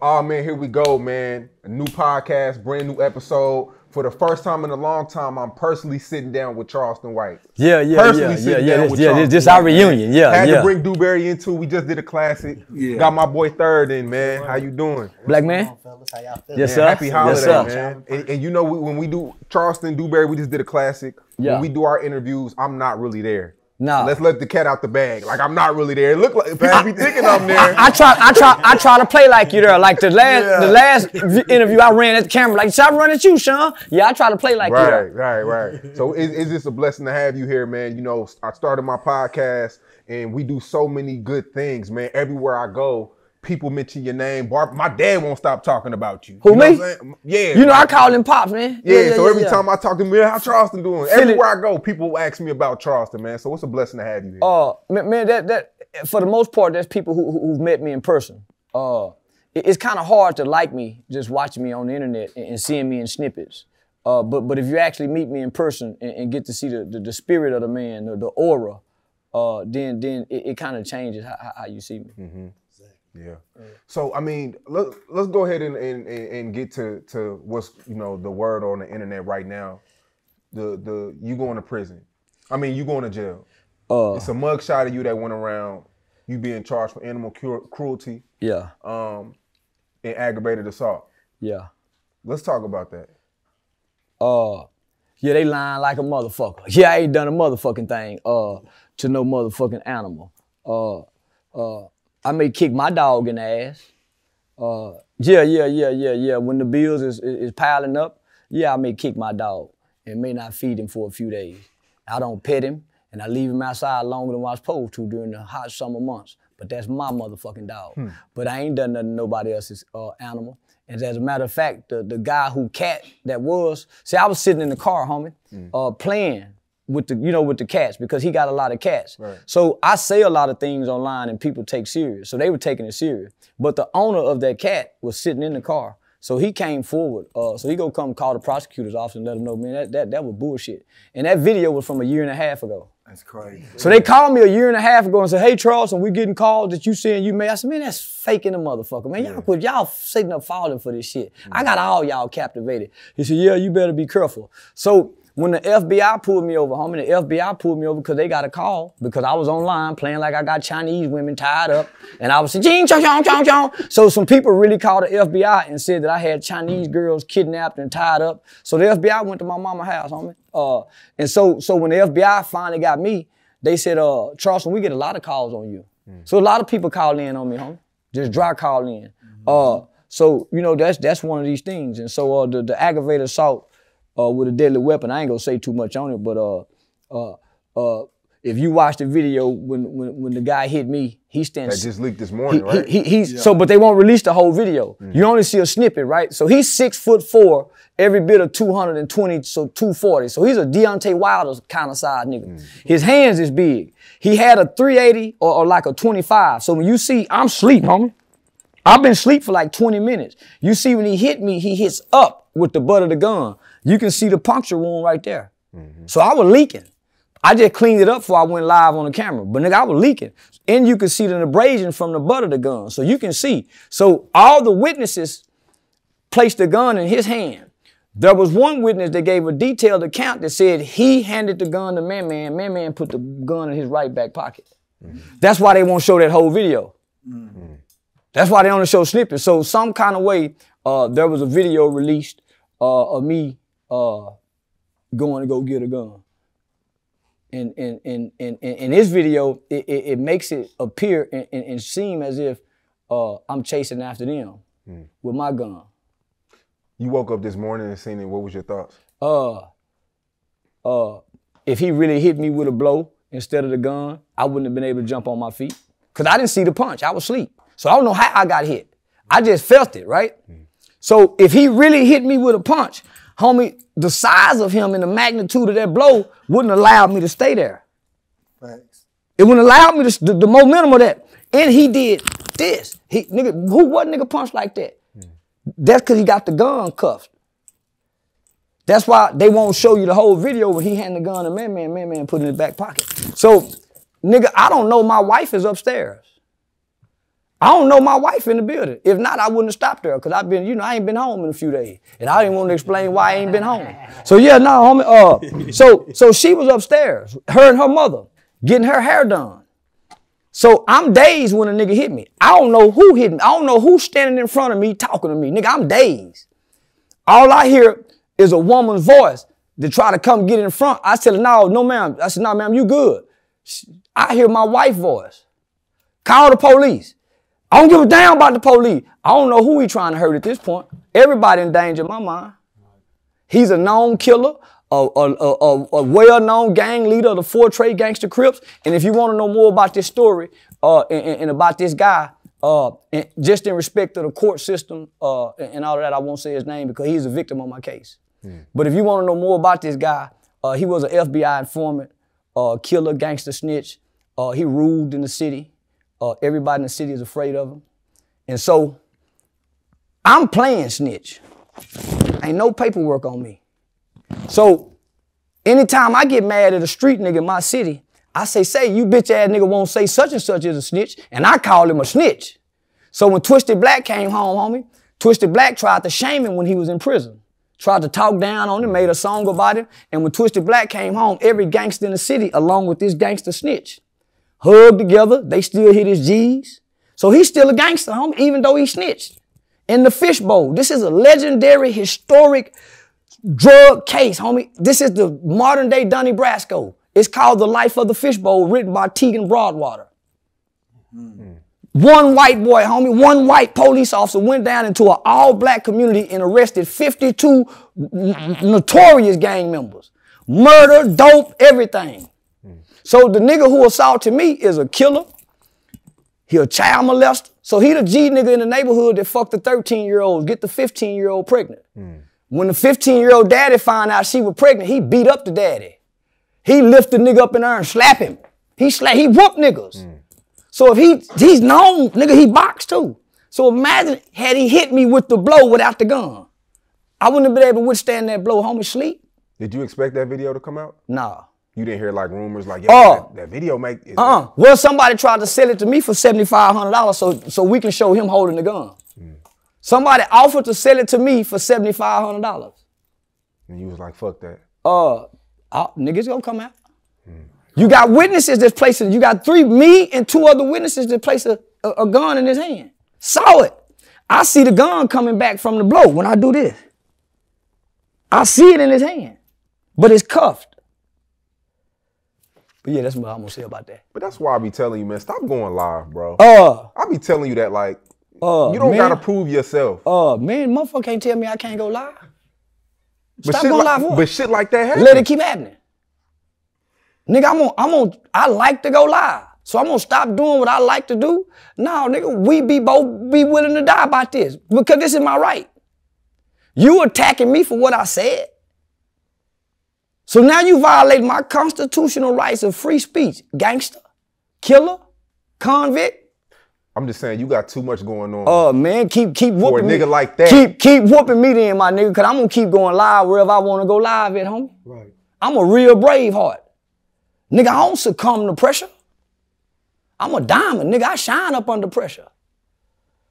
Oh man, here we go, man. A new podcast, brand new episode. For the first time in a long time, I'm personally sitting down with Charleston White. Yeah, yeah, Personally yeah, yeah, sitting yeah. down This, with yeah, this, Charleston this White, our reunion. Yeah, Had yeah. to bring Dewberry into. We just did a classic. Yeah. Got my boy Third in, man. How you doing? Black man. fellas. How y'all feeling? Yes, Man, sir. happy holiday, yes, sir. man. And, and you know, we, when we do Charleston Dewberry, we just did a classic. Yeah. When we do our interviews, I'm not really there. Nah. Let's let the cat out the bag. Like I'm not really there. It look like Pat be thinking I'm there. I try, I try, I try to play like you there. Like the last, Yeah. the last interview, I ran at the camera like, "Shall I run at you, Shawn?" Yeah, I try to play like you Right, there. right, right. So is it's just a blessing to have you here, man. You know, I started my podcast and we do so many good things, man. Everywhere I go, people mention your name. Bar- my dad won't stop talking about you. Who, You know me? Yeah. You know, I call him pops, man. Yeah, so every yeah. time I talk to him, how Charleston doing? Everywhere I go, people ask me about Charleston, man. So it's a blessing to have you here. uh, man, that that for the most part, there's people who, who- who've met me in person. Uh, it- it's kind of hard to like me just watching me on the internet and, and seeing me in snippets. Uh, but but if you actually meet me in person and, and get to see the, the, the spirit of the man, the, the aura, uh, then then it, it kind of changes how, how- how you see me. Yeah. So I mean, let, let's go ahead and, and, and and get to, to what's you know the word on the internet right now. The the you going to prison. I mean, you going to jail. Uh, It's a mugshot of you that went around. You being charged for animal cru- cruelty yeah, um, and aggravated assault. yeah. Let's talk about that. uh, yeah, they lying like a motherfucker. Yeah, I ain't done a motherfucking thing uh, to no motherfucking animal. Uh, uh, I may kick my dog in the ass. Uh, yeah, yeah, yeah, yeah, yeah. When the bills is, is, is piling up, yeah, I may kick my dog and may not feed him for a few days. I don't pet him and I leave him outside longer than I was supposed to during the hot summer months. But that's my motherfucking dog. But I ain't done nothing to nobody else's uh, animal. And as a matter of fact, the, the guy who cat that was, see, I was sitting in the car, homie, uh, playing with the, you know, with the cats because he got a lot of cats. Right. So I say a lot of things online and people take serious. So they were taking it serious. But the owner of that cat was sitting in the car. So he came forward. Uh, so he go come call the prosecutor's office and let them know, man, that, that, that was bullshit. And that video was from a year and a half ago. That's crazy. So they called me a year and a half ago and said, "Hey Charleston, we getting calls that you saying you made." I said, "Man, that's faking the motherfucker, man. Y'all quit, y'all sitting up falling for this shit. I got all y'all captivated." He said, "Yeah, you better be careful." So when the FBI pulled me over, homie, the FBI pulled me over because they got a call because I was online playing like I got Chinese women tied up, and I was saying, "Ching chong chong chong chong." So some people really called the FBI and said that I had Chinese girls kidnapped and tied up. So the FBI went to my mama's house, homie. Uh, and so so when the FBI finally got me, they said, uh, Charleston, we get a lot of calls on you. So a lot of people call in on me, homie. Just dry call in. Uh, so you know that's that's one of these things. And so uh, the the aggravated assault uh, with a deadly weapon, I ain't gonna say too much on it, but uh, uh, uh, if you watch the video when when when the guy hit me, he stands. That stands. just leaked this morning, he, right? he, he's so, but they won't release the whole video. You only see a snippet, right? So he's six foot four, every bit of 220, so 240. So he's a Deontay Wilder kind of size nigga. His hands is big. He had a 380 or, or like a 25. So when you see, I'm sleep, homie. I've been asleep for like 20 minutes. You see when he hit me, he hits up with the butt of the gun. You can see the puncture wound right there. So I was leaking. I just cleaned it up before I went live on the camera. But nigga, I was leaking. And you can see the abrasion from the butt of the gun. So you can see. So all the witnesses placed the gun in his hand. There was one witness that gave a detailed account that said he handed the gun to Man Man. Man Man put the gun in his right back pocket. That's why they won't show that whole video. That's why they only show snippets. So some kind of way, uh, there was a video released uh, of me uh, going to go get a gun. And in in in in in this video, it, it, it makes it appear and, and, and seem as if uh, I'm chasing after them with my gun. You woke up this morning and seen it. What was your thoughts? Uh, uh, if he really hit me with a blow instead of the gun, I wouldn't have been able to jump on my feet. Cause I didn't see the punch. I was asleep. So I don't know how I got hit. I just felt it, right? So if he really hit me with a punch, homie, the size of him and the magnitude of that blow wouldn't allow me to stay there. Facts. It wouldn't allow me to the, the momentum of that. And he did this. He nigga, who what nigga punch like that? That's cause he got the gun cuffed. That's why they won't show you the whole video when he handed the gun to man, man, man, man, put it in his back pocket. So, nigga, I don't know. My wife is upstairs. I don't know my wife in the building. If not, I wouldn't have stopped her because I've been, you know, I ain't been home in a few days, and I didn't want to explain why I ain't been home. So yeah, no, homie. Uh, so so she was upstairs, her and her mother, getting her hair done. So I'm dazed when a nigga hit me. I don't know who hit me. I don't know who's standing in front of me talking to me. Nigga, I'm dazed. All I hear is a woman's voice to try to come get in front. I said, no, no, ma'am. I said, no, ma'am, you good. I hear my wife's voice. Call the police. I don't give a damn about the police. I don't know who he trying to hurt at this point. Everybody in danger in my mind. He's a known killer, a, a, a, a well-known gang leader of the four trade gangster Crips. And if you want to know more about this story uh, and, and, about this guy, uh, just in respect to the court system uh, and all of that, I won't say his name because he's a victim on my case. Mm. But if you want to know more about this guy, uh, he was an FBI informant, uh, killer, gangster snitch. Uh, he ruled in the city. Uh, everybody in the city is afraid of him. And so I'm playing snitch. Ain't no paperwork on me. So anytime I get mad at a street nigga in my city, I say, say, you bitch ass nigga won't say such and such is a snitch, and I call him a snitch. So when Twisted Black came home, homie, Twisted Black tried to shame him when he was in prison. Tried to talk down on him, made a song about him, and when Twisted Black came home, every gangster in the city, along with this gangster snitch, hugged together. They still hit his G's. So he's still a gangster, homie, even though he snitched. In the fishbowl, this is a legendary, historic drug case, homie. This is the modern day Donnie Brasco. It's called The Life of the Fishbowl, written by Tegan Broadwater. Mm-hmm. One white boy, homie, one white police officer went down into an all black community and arrested 52 notorious gang members. Murder, dope, everything. So the nigga who assaulted me is a killer. He a child molester. So he the G nigga in the neighborhood that fucked the 13 year old, get the 15 year old pregnant. Mm. When the 15 year old daddy found out she was pregnant, he beat up the daddy. He lift the nigga up in there and slap him. He slap, he whoop niggas. Mm. So if he he's known, nigga, he boxed too. So imagine had he hit me with the blow without the gun. I wouldn't have been able to withstand that blow, homie, sleep. Did you expect that video to come out? Nah. You didn't hear like rumors like, yo, oh. that, that video make. Uh uh Well, somebody tried to sell it to me for seventy five hundred dollars, so so we can show him holding the gun. Mm. Somebody offered to sell it to me for seventy five hundred dollars. And you was like, fuck that. Uh, niggas gonna come out. Mm. You got witnesses that's placing. You got three, me and two other witnesses that place a, a, a gun in his hand. Saw it. I see the gun coming back from the blow when I do this. I see it in his hand, but it's cuffed. But yeah, that's what I'm gonna say about that. But that's why I be telling you, man, stop going live, bro. Uh, I be telling you that like, uh, you don't man, gotta prove yourself. Uh, man, motherfucker can't tell me I can't go live. But stop going like, live. But shit like that happen. Let it keep happening. Nigga, I'm on, I'm on, I like to go live. So I'm gonna stop doing what I like to do. No, nigga, we be both be willing to die about this because this is my right. You attacking me for what I said. So now you violate my constitutional rights of free speech. Gangster, killer, convict. I'm just saying you got too much going on. Oh uh, man, keep keep whooping For a nigga me. like that. Keep keep whooping me then, my nigga, cause I'm gonna keep going live wherever I wanna go live at home. Right. I'm a real brave heart. Nigga, I don't succumb to pressure. I'm a diamond, nigga. I shine up under pressure.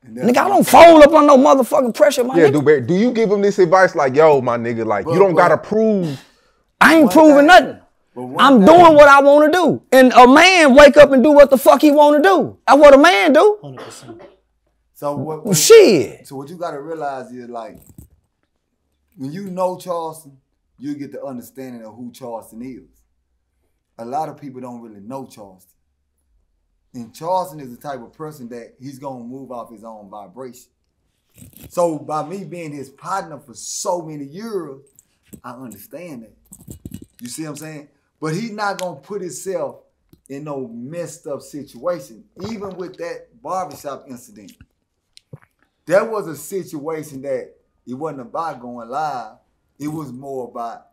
Nigga, I don't fold up on no motherfucking pressure, my yeah, nigga. Yeah, do, do you give him this advice like, yo, my nigga, like, but, you don't but, gotta prove I ain't proving nothing. I'm doing what I want to do. And a man wake up and do what the fuck he want to do. That's what a man do. 100%. So what, what shit. So what you got to realize is like when you know Charleston, you get the understanding of who Charleston is. A lot of people don't really know Charleston. And Charleston is the type of person that he's gonna move off his own vibration. So by me being his partner for so many years, I understand that. You see what I'm saying? But he's not gonna put himself in no messed up situation. Even with that barbershop incident, there was a situation that it wasn't about going live. It was more about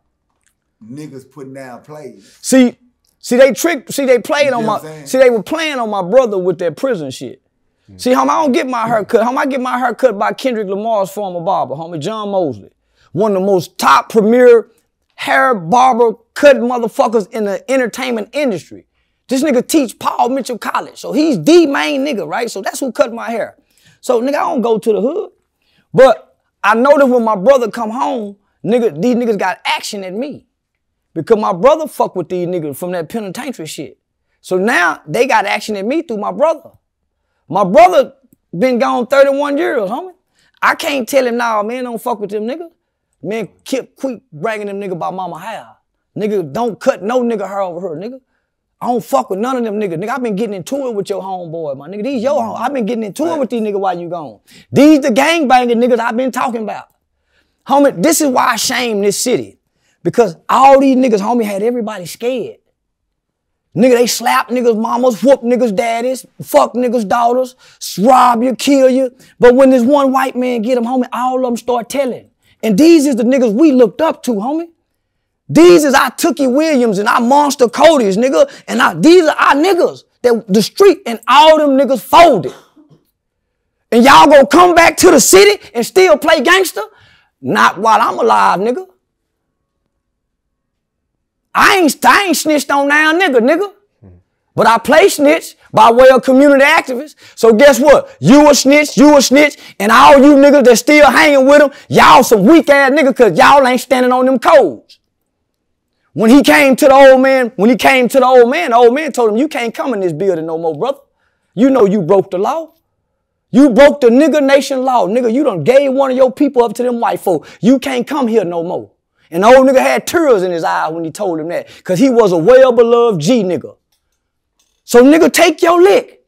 niggas putting down plays. See, see, they tricked. See, they played you on my. See, they were playing on my brother with their prison shit. Mm-hmm. See, how I don't get my hair cut. How I get my hair cut by Kendrick Lamar's former barber, homie John Mosley one of the most top premier hair barber cut motherfuckers in the entertainment industry. This nigga teach Paul Mitchell College. So he's the main nigga, right? So that's who cut my hair. So nigga, I don't go to the hood. But I know that when my brother come home, nigga, these niggas got action at me. Because my brother fuck with these niggas from that penitentiary shit. So now they got action at me through my brother. My brother been gone 31 years, homie. I can't tell him now, man, don't fuck with them niggas. Man, keep quick bragging them nigga about mama hair. Nigga, don't cut no nigga hair over her, nigga. I don't fuck with none of them niggas. Nigga, I been getting into it with your homeboy, my nigga. These your home. I been getting into it with these niggas while you gone. These the gangbanging niggas I been talking about. Homie, this is why I shame this city. Because all these niggas, homie, had everybody scared. Nigga, they slap niggas' mamas, whoop niggas' daddies, fuck niggas' daughters, rob you, kill you. But when this one white man get them, homie, all of them start telling. And these is the niggas we looked up to, homie. These is our Tookie Williams and our Monster Kody's, nigga. And our, these are our niggas that the street and all them niggas folded. And y'all gonna come back to the city and still play gangster? Not while I'm alive, nigga. I ain't, I ain't snitched on now, nigga, nigga. But I play snitch by way of community activists. So guess what? You a snitch, you a snitch, and all you niggas that still hanging with them, y'all some weak ass niggas cause y'all ain't standing on them codes. When he came to the old man, when he came to the old man, the old man told him, you can't come in this building no more, brother. You know you broke the law. You broke the nigga nation law. Nigga, you done gave one of your people up to them white folk. You can't come here no more. And the old nigga had tears in his eyes when he told him that. Cause he was a well-beloved G nigga. So nigga, take your lick.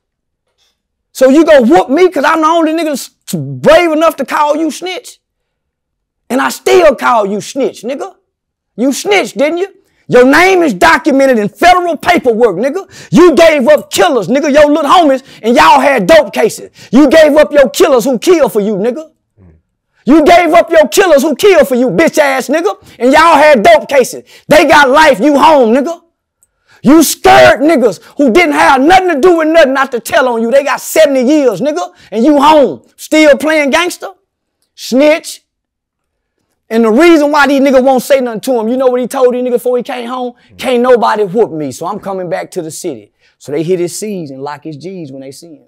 So you gonna whoop me cause I'm the only nigga brave enough to call you snitch? And I still call you snitch, nigga. You snitched, didn't you? Your name is documented in federal paperwork, nigga. You gave up killers, nigga, your little homies, and y'all had dope cases. You gave up your killers who killed for you, nigga. You gave up your killers who killed for you, bitch ass nigga, and y'all had dope cases. They got life, you home, nigga. You scared niggas who didn't have nothing to do with nothing not to tell on you. They got 70 years, nigga, and you home, still playing gangster, snitch. And the reason why these niggas won't say nothing to him, you know what he told these niggas before he came home? Can't nobody whoop me, so I'm coming back to the city. So they hit his C's and lock his G's when they see him.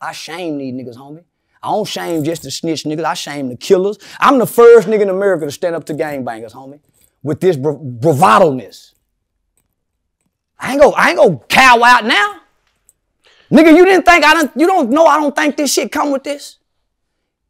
I shame these niggas, homie. I don't shame just the snitch niggas. I shame the killers. I'm the first nigga in America to stand up to gangbangers, homie, with this bra- bravado-ness. I ain't go, I ain't go cow out now. Nigga, you didn't think I don't, you don't know I don't think this shit come with this.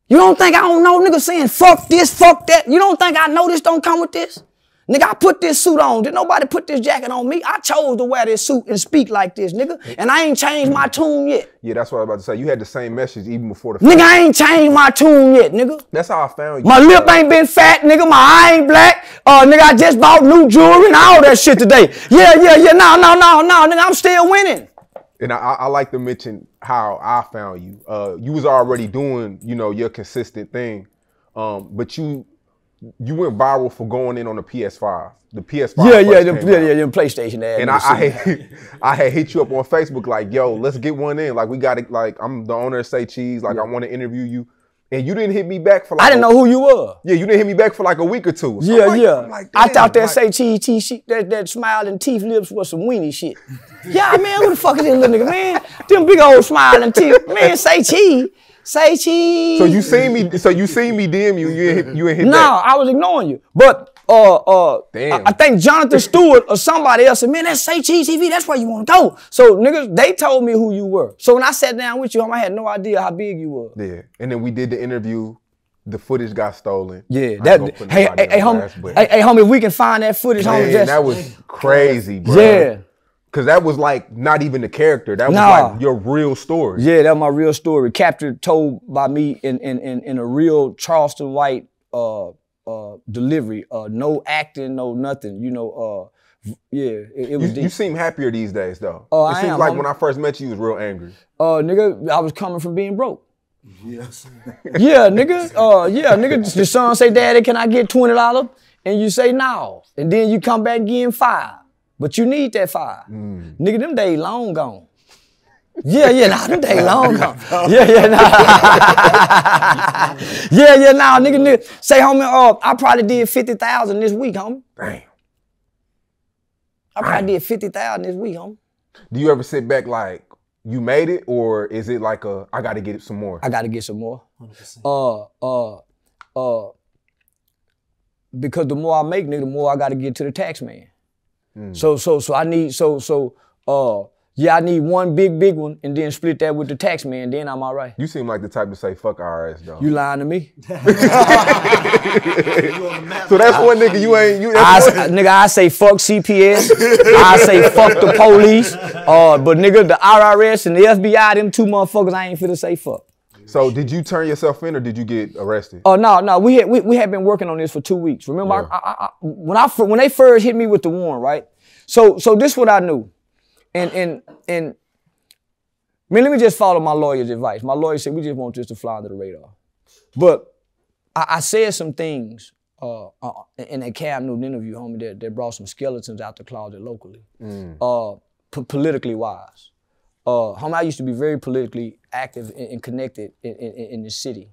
You don't think I don't know nigga saying fuck this, fuck that. You don't think I know this don't come with this? Nigga, I put this suit on. Did nobody put this jacket on me? I chose to wear this suit and speak like this, nigga. And I ain't changed my tune yet. Yeah, that's what I was about to say. You had the same message even before the. Nigga, I ain't changed my tune yet, nigga. That's how I found you. My lip ain't been fat, nigga. My eye ain't black. Uh, nigga, I just bought new jewelry and all that shit today. Yeah, yeah, yeah. No, no, no, no, nigga. I'm still winning. And I, I like to mention how I found you. Uh, you was already doing, you know, your consistent thing, um, but you you went viral for going in on the PS5. The PS5. Yeah, yeah, first the, came yeah, yeah, them PlayStation ads. And I, I, had, I had hit you up on Facebook like, yo, let's get one in. Like, we got to, like, I'm the owner of Say Cheese. Like, I want to interview you. And you didn't hit me back for like, I didn't a- know who you were. Yeah, you didn't hit me back for like a week or two. So Yeah, like- yeah. I'm like, I thought that say cheese, that, that smiling teeth lips was some weenie shit. yeah, man, who the fuck is this little nigga, man? Them big old smiling teeth, man, say cheese, say cheese. So you seen me, so you seen me DM you, you ain't hit, you ain't hit No, back. I was ignoring you. But uh uh. I, I think Jonathan Stewart or somebody else said, man, that's say cheese TV, that's where you want to go. So niggas, they told me who you were. So when I sat down with you, I had no idea how big you were. Yeah. And then we did the interview. The footage got stolen. Yeah, that hey, hey, hey, homie, hey, hey, homie, if we can find that footage, homie, just, that was crazy, bro. yeah. Cause that was like not even the character. That was Nah. like your real story. Yeah, that's my real story. Captured, told by me in in in, in a real Charleston White uh uh delivery. Uh, no acting, no nothing. You know, uh, yeah, it, it You, was you deep. seem happier these days though. Oh, it I seems am, like homie. when I first met you, you was real angry. Uh, nigga, I was coming from being broke. Yes. Yeah, nigga. Uh, yeah, nigga. Your son say, "Daddy, can I get twenty dollars?" And you say no, and then you come back getting five, but you need that five. Mm. Nigga, them days long gone. Yeah, yeah, nah, them days long gone. Yeah, yeah, nah. yeah, yeah, nah, nigga, nigga. Say, homie, uh, I probably did fifty thousand this week, homie. Damn. I probably did fifty thousand this week, homie. Do you ever sit back like you made it, or is it like a I got to get some more? I got to get some more. Uh, uh, uh. Because the more I make, nigga, the more I got to get to the tax man. So, so, so I need, so, so, uh, yeah, I need one big, big one, and then split that with the tax man. Then I'm all right. You seem like the type to say fuck IRS though. You lying to me? so that's one nigga you ain't you. I, That's s- one, nigga, I say fuck CPS. I say fuck the police. Uh, but nigga, the IRS and the FBI, them two motherfuckers, I ain't finna say fuck. So did you turn yourself in, or did you get arrested? Oh no, no, we had we, we had been working on this for two weeks. Remember, Yeah. I, I, I, when I when they first hit me with the warrant, right? So so this what I knew, and and and. Man, let me just follow my lawyer's advice. My lawyer said we just want this to fly under the radar. But I, I said some things uh, uh, in that Cam Newton interview, homie, that, that brought some skeletons out the closet locally, uh, po- politically wise. Uh, homie, I used to be very politically active and, and connected in, in, in the city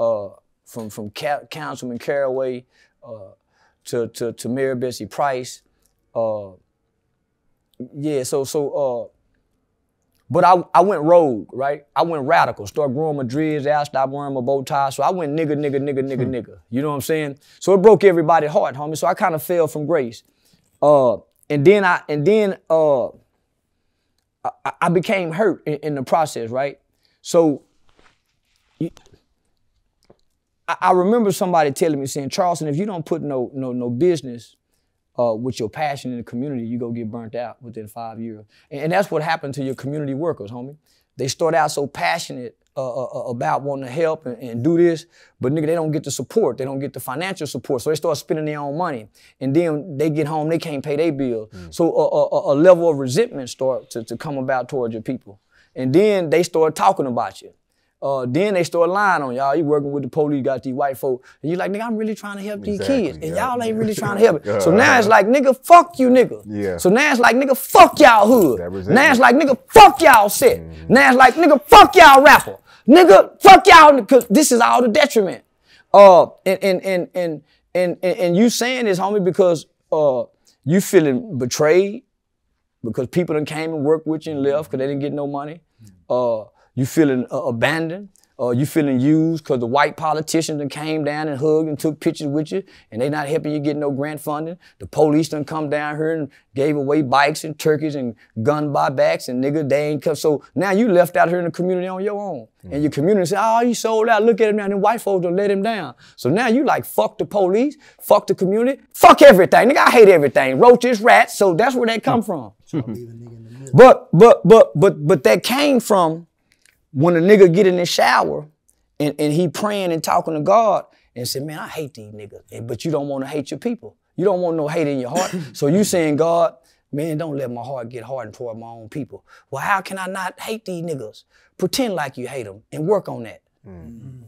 uh, from from Ca- Councilman Caraway uh, to, to to Mayor Betsy Price. Uh, yeah, so so uh, but I, I went rogue, right? I went radical. Start growing my dreads out, stop wearing my bow tie. So I went nigga, nigga, nigga, nigga, nigga. You know what I'm saying? So it broke everybody's heart, homie. So I kind of fell from grace. Uh, and then I and then uh, I, I became hurt in, in the process, right? So I, I remember somebody telling me saying, Charleston, if you don't put no no no business uh, with your passion in the community, you go get burnt out within five years. And, and that's what happened to your community workers, homie. They start out so passionate uh, uh, uh, about wanting to help and, and do this, but nigga, they don't get the support. They don't get the financial support. So they start spending their own money. And then they get home, they can't pay their bill. So a, a, a- level of resentment start to, to come about towards your people. And then they start talking about you. Uh, then they start lying on y'all. You working with the police, got these white folk, and you like, nigga, I'm really trying to help these Exactly, kids, and yeah. y'all ain't really trying to help it. So now it's like, nigga, fuck you, nigga. Yeah. So now it's like, nigga, fuck y'all hood. Now it's like, nigga, fuck y'all set. Now it's like, nigga, fuck y'all rapper. Nigga, fuck y'all, because this is all the detriment. Uh, and and and and and and, and you saying this, homie, because uh, you feeling betrayed because people done came and worked with you and left because they didn't get no money. Uh, you feeling uh, abandoned. Uh, you feeling used because the white politicians done came down and hugged and took pictures with you and they not helping you get no grant funding. The police done come down here and gave away bikes and turkeys and gun buybacks and nigga, they ain't come. So now you left out here in the community on your own. And your community say, oh, you sold out. Look at him now. Them white folks done let him down. So now you like, fuck the police, fuck the community, fuck everything. Nigga, I hate everything. Roaches, rats. So that's where they come from. But but but but but that came from when a nigga get in the shower and, and he praying and talking to God and say, man, I hate these niggas. But you don't want to hate your people. You don't want no hate in your heart. so you saying, God, man, don't let my heart get hardened toward my own people. Well, how can I not hate these niggas? Pretend like you hate them and work on that. Mm.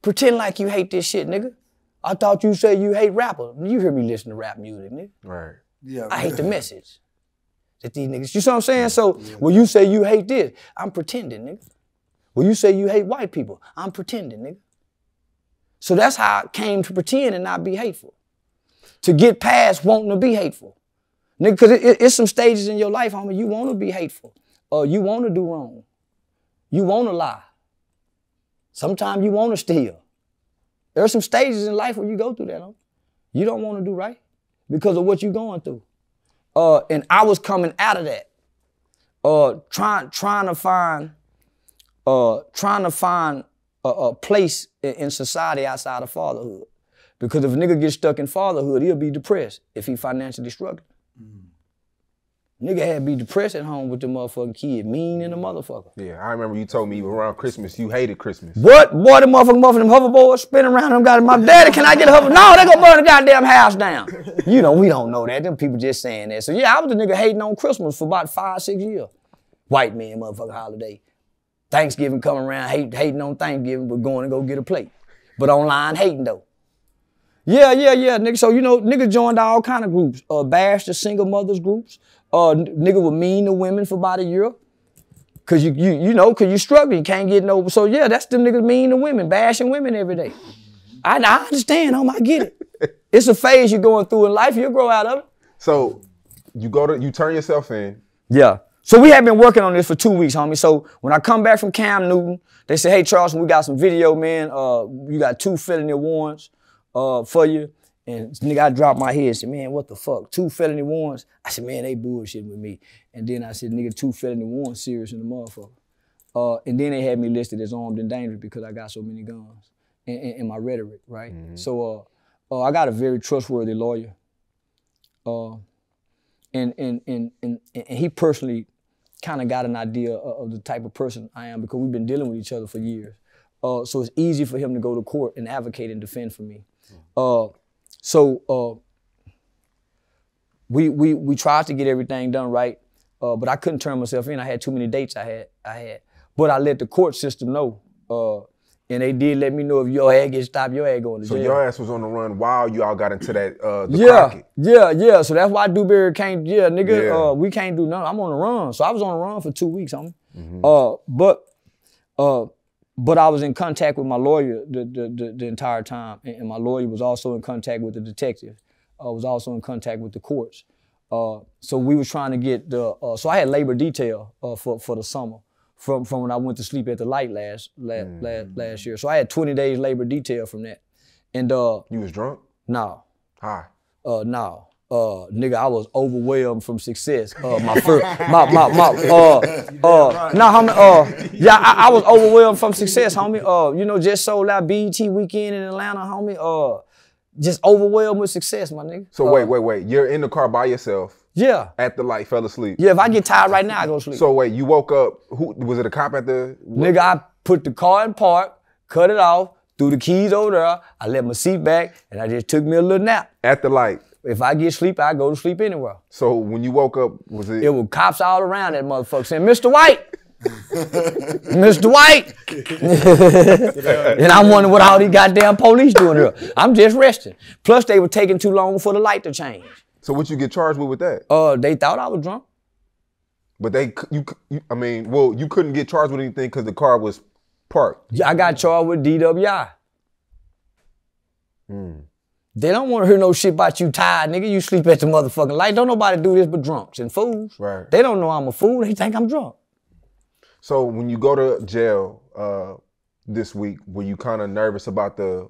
Pretend like you hate this shit, nigga. I thought you said you hate rappers. You hear me listen to rap music, nigga. Right. Yeah, I hate the message that these niggas. You see what I'm saying? So when you say you hate this, I'm pretending, nigga. When you say you hate white people, I'm pretending, nigga. So that's how I came to pretend and not be hateful. To get past wanting to be hateful. Nigga, because it, it- it's some stages in your life, homie, you want to be hateful. Or you want to do wrong. You want to lie. Sometimes you want to steal. There are some stages in life where you go through that, homie. You don't want to do right because of what you're going through. Uh, and I was coming out of that. Uh, trying trying to find uh, trying to find a, a place in, in society outside of fatherhood. Because if a nigga gets stuck in fatherhood, he'll be depressed if he financially struggling. Nigga had to be depressed at home with the motherfucking kid, mean in the motherfucker. Yeah, I remember you told me around Christmas you hated Christmas. What? Boy, the motherfucking motherfucking them hoverboards spinning around them got my daddy, can I get a hover? No, they gonna burn the goddamn house down. You know, we don't know that. Them people just saying that. So yeah, I was the nigga hating on Christmas for about five, six years. White man motherfucking holiday. Thanksgiving coming around, hate, hating on Thanksgiving, but going to go get a plate. But online hating though. Yeah, yeah, yeah, nigga. So you know, nigga joined all kind of groups. Uh, bash the single mothers groups. Uh, nigga was mean to women for about a year. Cause you you you know, cause you struggling, you can't get no. So yeah, that's them niggas mean to women, bashing women every day. I, I understand, homie, I get it. It's a phase you're going through in life. You'll grow out of it. So you go to you turn yourself in. Yeah. So we have been working on this for two weeks, homie. So when I come back from Cam Newton, they say, "Hey, Charleston, we got some video, man. Uh, you got two felony warrants uh, for you." And this nigga, I dropped my head. Said, "Man, what the fuck? Two felony warrants?" I said, "Man, they bullshitting with me." And then I said, "Nigga, two felony warrants, serious in the motherfucker." Uh, and then they had me listed as armed and dangerous because I got so many guns in, in, in my rhetoric, right? So uh, uh, I got a very trustworthy lawyer. Uh, and, and, and, and, and he personally kind of got an idea of, of the type of person I am because we've been dealing with each other for years. Uh, so it's easy for him to go to court and advocate and defend for me. Uh, so uh, we, we, we tried to get everything done right, uh, but I couldn't turn myself in. I had too many dates I had. I had, but I let the court system know, uh, and they did let me know if your head get stopped, your head going to So jail. So your ass was on the run while you all got into that uh the Yeah, yeah, yeah. So that's why Dewberry can't. Yeah, nigga, Yeah. Uh, we can't do nothing. I'm on the run. So I was on the run for two weeks, homie. Mm-hmm. Uh, but, uh, but I was in contact with my lawyer the the, the, the entire time, and, and my lawyer was also in contact with the detective. Uh, was also in contact with the courts. Uh, so we was trying to get the. Uh, so I had labor detail uh, for for the summer. From, from when I went to sleep at the light last last, Mm. last last year, so I had 20 days labor detail from that, and uh, You was drunk? no, Hi. uh no. Uh nigga, I was overwhelmed from success. Uh my first my my my uh uh nah homie uh yeah I, I was overwhelmed from success, homie. Uh you know, just sold out BET weekend in Atlanta, homie. Uh just overwhelmed with success, my nigga. So Uh, wait, wait, wait. You're in the car by yourself Yeah. at the light, fell asleep. Yeah, if I get tired right now, I go to sleep. So wait, you woke up. Who was it? A cop at the? nigga, I put the car in park, cut it off, threw the keys over there, I let my seat back, and I just took me a little nap. At the light. If I get sleep, I go to sleep anywhere. So when you woke up, was it? It was cops all around that motherfucker saying, Mr. White, Mr. White. and I'm wondering what all these goddamn police doing here. I'm just resting. Plus, they were taking too long for the light to change. So what you get charged with with that? Uh, they thought I was drunk. But they, you, you I mean, well, you couldn't get charged with anything because the car was parked. Yeah, I got charged with DWI. Hmm. They don't want to hear no shit about you tired, nigga. You sleep at the motherfucking light. Don't nobody do this but drunks and fools. Right. They don't know I'm a fool. They think I'm drunk. So when you go to jail uh, this week, were you kind of nervous about the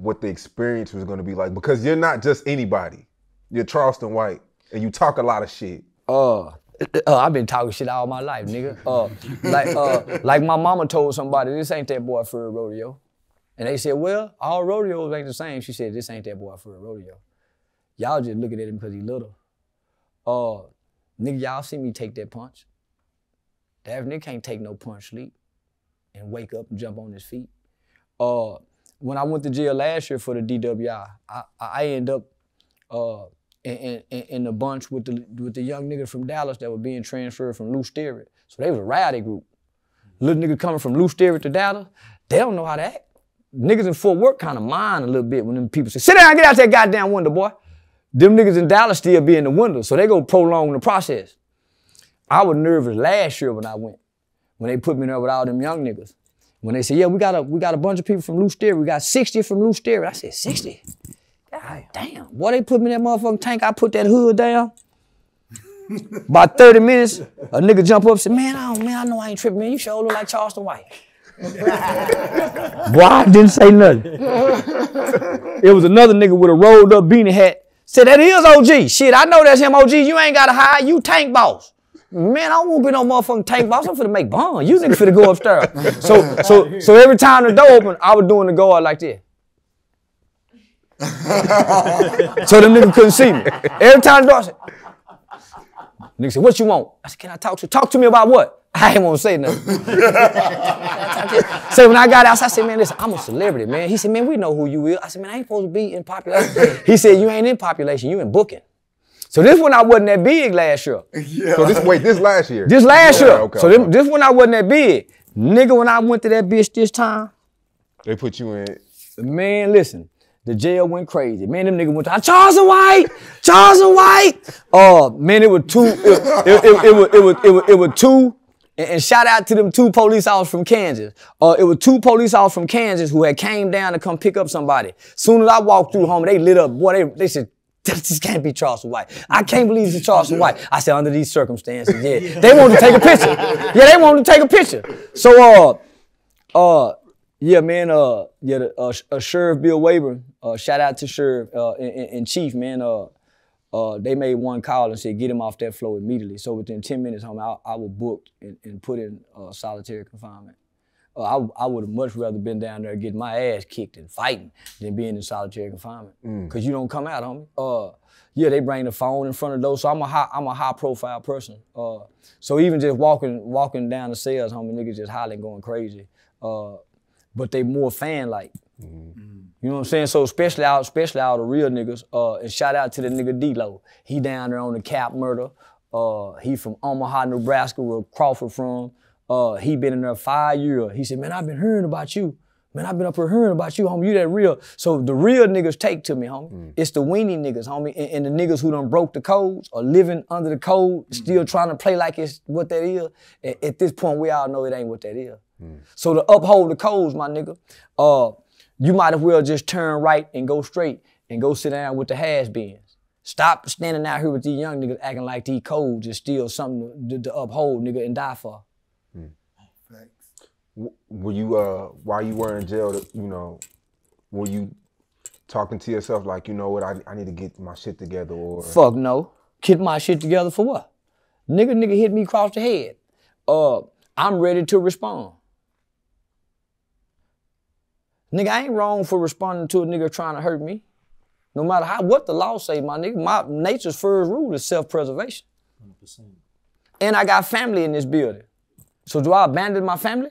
what the experience was going to be like? Because you're not just anybody. You're Charleston White, and you talk a lot of shit. Uh, uh, I've been talking shit all my life, nigga. Uh, like, uh, like my mama told somebody, this ain't that boy for a rodeo. And they said, well, all rodeos ain't the same. She said, this ain't that boy for a rodeo. Y'all just looking at him because he little. Uh, nigga, y'all see me take that punch. That nigga can't take no punch sleep and wake up and jump on his feet. Uh, when I went to jail last year for the DWI, I, I end up uh, in, in, in the bunch with the with the young nigga from Dallas that were being transferred from Lew Sterrett. So they was a rowdy group. Little nigga coming from Lew Sterrett to Dallas, they don't know how to act. Niggas in Fort Worth kind of mind a little bit when them people say, sit down, get out that goddamn window, boy. Them niggas in Dallas still be in the window, so they go prolong the process. I was nervous last year when I went, when they put me there with all them young niggas. When they said, yeah, we got a we got a bunch of people from Lew Sterrett. We got 60 from Lew Sterrett. I said, 60? God damn. Boy, they put me in that motherfucking tank. I put that hood down. About 30 minutes, a nigga jump up and said, man, I don't, man, I know I ain't tripping, man. You sure look like Charleston White. Boy, I didn't say nothing. it was another nigga with a rolled up beanie hat. Said, that is OG. Shit, I know that's him, OG. You ain't got to hide. You tank boss. Man, I won't be no motherfucking tank boss. I'm finna make bond. You niggas finna go upstairs. So, so, so every time the door opened, I was doing the guard like this. so them niggas couldn't see me. Every time the door, I said, nigga said, what you want? I said, can I talk to you? Talk to me about what? I ain't want to say nothing. so when I got out, I said, man, listen, I'm a celebrity, man. He said, man, we know who you is. I said, man, I ain't supposed to be in population. he said, you ain't in population, you in booking. So this one I wasn't that big last year. Yeah. So this wait, this last year. This last Yeah, year. okay, so. This, this one I wasn't that big. Nigga, when I went to that bitch this time, they put you in. man, listen, the jail went crazy. Man, them niggas went to Charles and White, Charles and White. Oh, man, it was two, it, it, it, it was, it was, it was, it was two, and, and shout out to them two police officers from Kansas. Uh, it was two police officers from Kansas who had came down to come pick up somebody. Soon as I walked through home, they lit up. Boy, they, they said, This can't be Charleston White. I can't believe it's Charleston White. I said, under these circumstances, yeah. They wanted to take a picture. Yeah, they wanted to take a picture. So, uh, uh, yeah, man, uh, yeah, the, uh, uh, Sheriff Bill Waybourn, uh, shout out to Sheriff uh, and- and Chief, man, uh, uh, they made one call and said, get him off that floor immediately. So within 10 minutes, homie, I, I was booked and, and put in uh, solitary confinement. Uh, I, I would have much rather been down there getting my ass kicked and fighting than being in solitary confinement. Cause you don't come out, homie. Uh, yeah, they bring the phone in front of those. So I'm a high, I'm a high profile person. Uh, so even just walking, walking down the cells, homie, niggas just hollering, going crazy. Uh, but they more fan like. You know what I'm saying? So especially out, especially out the real niggas. Uh, and shout out to the nigga D-Lo. He down there on the Cap murder. Uh, he from Omaha, Nebraska, where Crawford from. Uh, he been in there five years. He said, man, I've been hearing about you. Man, I've been up here hearing about you, homie. You that real. So the real niggas take to me, homie. It's the weenie niggas, homie. And, and the niggas who done broke the codes or living under the code, still trying to play like it's what that is. At, at this point, we all know it ain't what that is. So to uphold the codes, my nigga, uh, you might as well just turn right and go straight and go sit down with the has-beens. Stop standing out here with these young niggas acting like these codes is still something to, to uphold, nigga, and die for. Facts. W- Were you uh while you were in jail, you know, were you talking to yourself like, you know what, I, I need to get my shit together or Fuck no. Get my shit together for what? Nigga, nigga hit me across the head. Uh, I'm ready to respond. Nigga, I ain't wrong for responding to a nigga trying to hurt me. No matter how what the law say, my nigga, my nature's first rule is self-preservation. 100%. And I got family in this building. So do I abandon my family?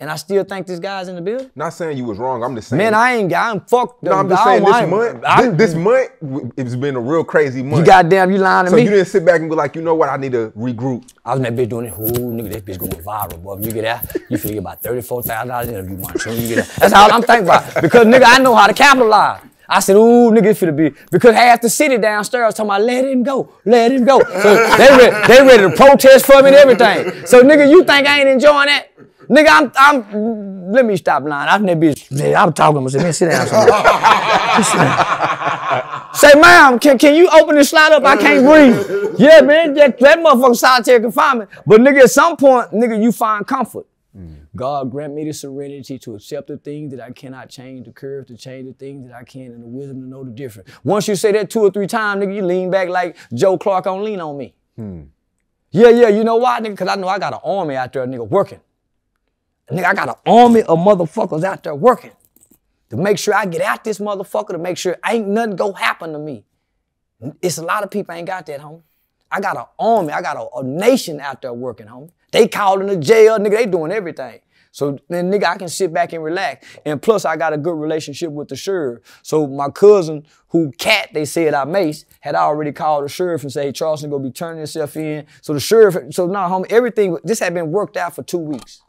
And I still think this guy's in the building? not saying you was wrong, I'm just saying Man, I ain't I'm fucked. No, I'm just saying this month, I- this, this month, it's been a real crazy month. you goddamn, you lying to so me. So you didn't sit back and be like, you know what, I need to regroup. I was in that bitch doing it. Ooh, nigga, that bitch going viral, boy. If you get out, you finna get about $34,000 interview money. You get out. That's all I'm thinking about. Because, nigga, I know how to capitalize. I said, ooh, nigga, it's finna be. Because half the city downstairs was talking about, let him go, let him go. So they ready, they ready to protest for me and everything. So, nigga, you think I ain't enjoying that? Nigga, I'm, I'm, let me stop lying. I that bitch, I'm talking, I said, man, sit down somewhere. Say, ma'am, can, can you open this slide up? I can't breathe. Yeah, man, that, that motherfucker solitary confinement. But nigga, at some point, nigga, you find comfort. God grant me the serenity to accept the things that I cannot change, the courage to change the things that I can, and the wisdom to know the difference. Once you say that two or three times, nigga, you lean back like Joe Clark on lean on me. Hmm. Yeah, yeah, you know why, nigga? Because I know I got an army out there, nigga, working. Nigga, I got an army of motherfuckers out there working to make sure I get out this motherfucker, to make sure ain't nothing go happen to me. It's a lot of people ain't got that, homie. I got an army, I got a, a nation out there working, homie. They calling the jail, nigga, they doing everything. So then, nigga, I can sit back and relax. And plus, I got a good relationship with the sheriff. So my cousin, who cat they said I maced, had already called the sheriff and said, hey, Charleston gonna be turning himself in. So the sheriff, so now, homie, everything, this had been worked out for two weeks.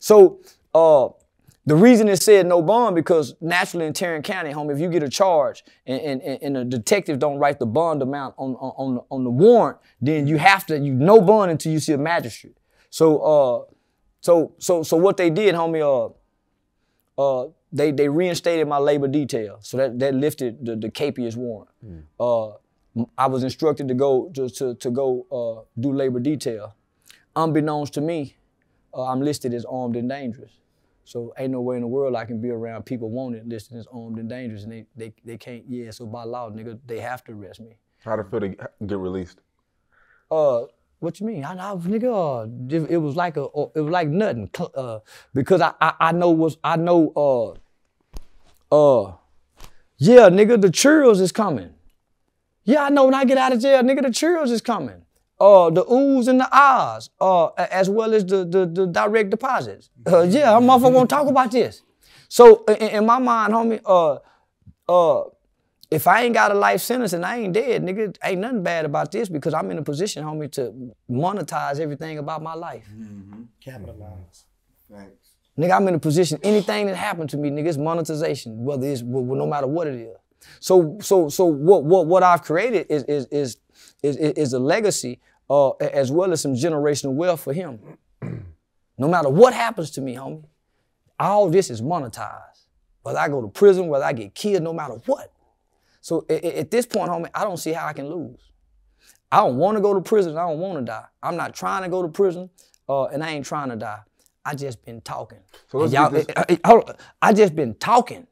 So uh, the reason it said no bond because naturally in Tarrant County, home, if you get a charge and, and, and the detective don't write the bond amount on on on the, on the warrant, then you have to you no bond until you see a magistrate. So uh, so so so what they did, homie, uh, uh, they they reinstated my labor detail, so that that lifted the the capias warrant. Uh, m- I was instructed to go to to, to go uh, do labor detail. Unbeknownst to me, uh, I'm listed as armed and dangerous. So ain't no way in the world I can be around people wanted listed as armed and dangerous, and they they, they can't. Yeah, so by law, nigga, they have to arrest me. How'd it feel to get released? Uh, what you mean? I, I nigga, uh, it, it was like a, it was like nothing. Uh, because I, I, I know what's, I know, uh, uh, yeah, nigga, the churros is coming. Yeah, I know when I get out of jail, nigga, the churros is coming. Uh, the oohs and the ahs, uh, as well as the the, the direct deposits. Uh, yeah, I'm motherfucker gonna talk about this. So in, in my mind, homie, uh, uh, if I ain't got a life sentence and I ain't dead, nigga, ain't nothing bad about this because I'm in a position, homie, to monetize everything about my life. Capitalize. Facts. Nigga, I'm in a position, anything that happened to me, nigga, it's monetization, whether it's well, no matter what it is. So, so, so what, what, what I've created is, is, is, is, is a legacy, uh, as well as some generational wealth for him. No matter what happens to me, homie, all this is monetized. Whether I go to prison, whether I get killed, no matter what. So a- a- at this point, homie, I don't see how I can lose. I don't want to go to prison. I don't want to die. I'm not trying to go to prison, uh, and I ain't trying to die. I just been talking. So y'all, this- eh, eh, hold. I just been talking.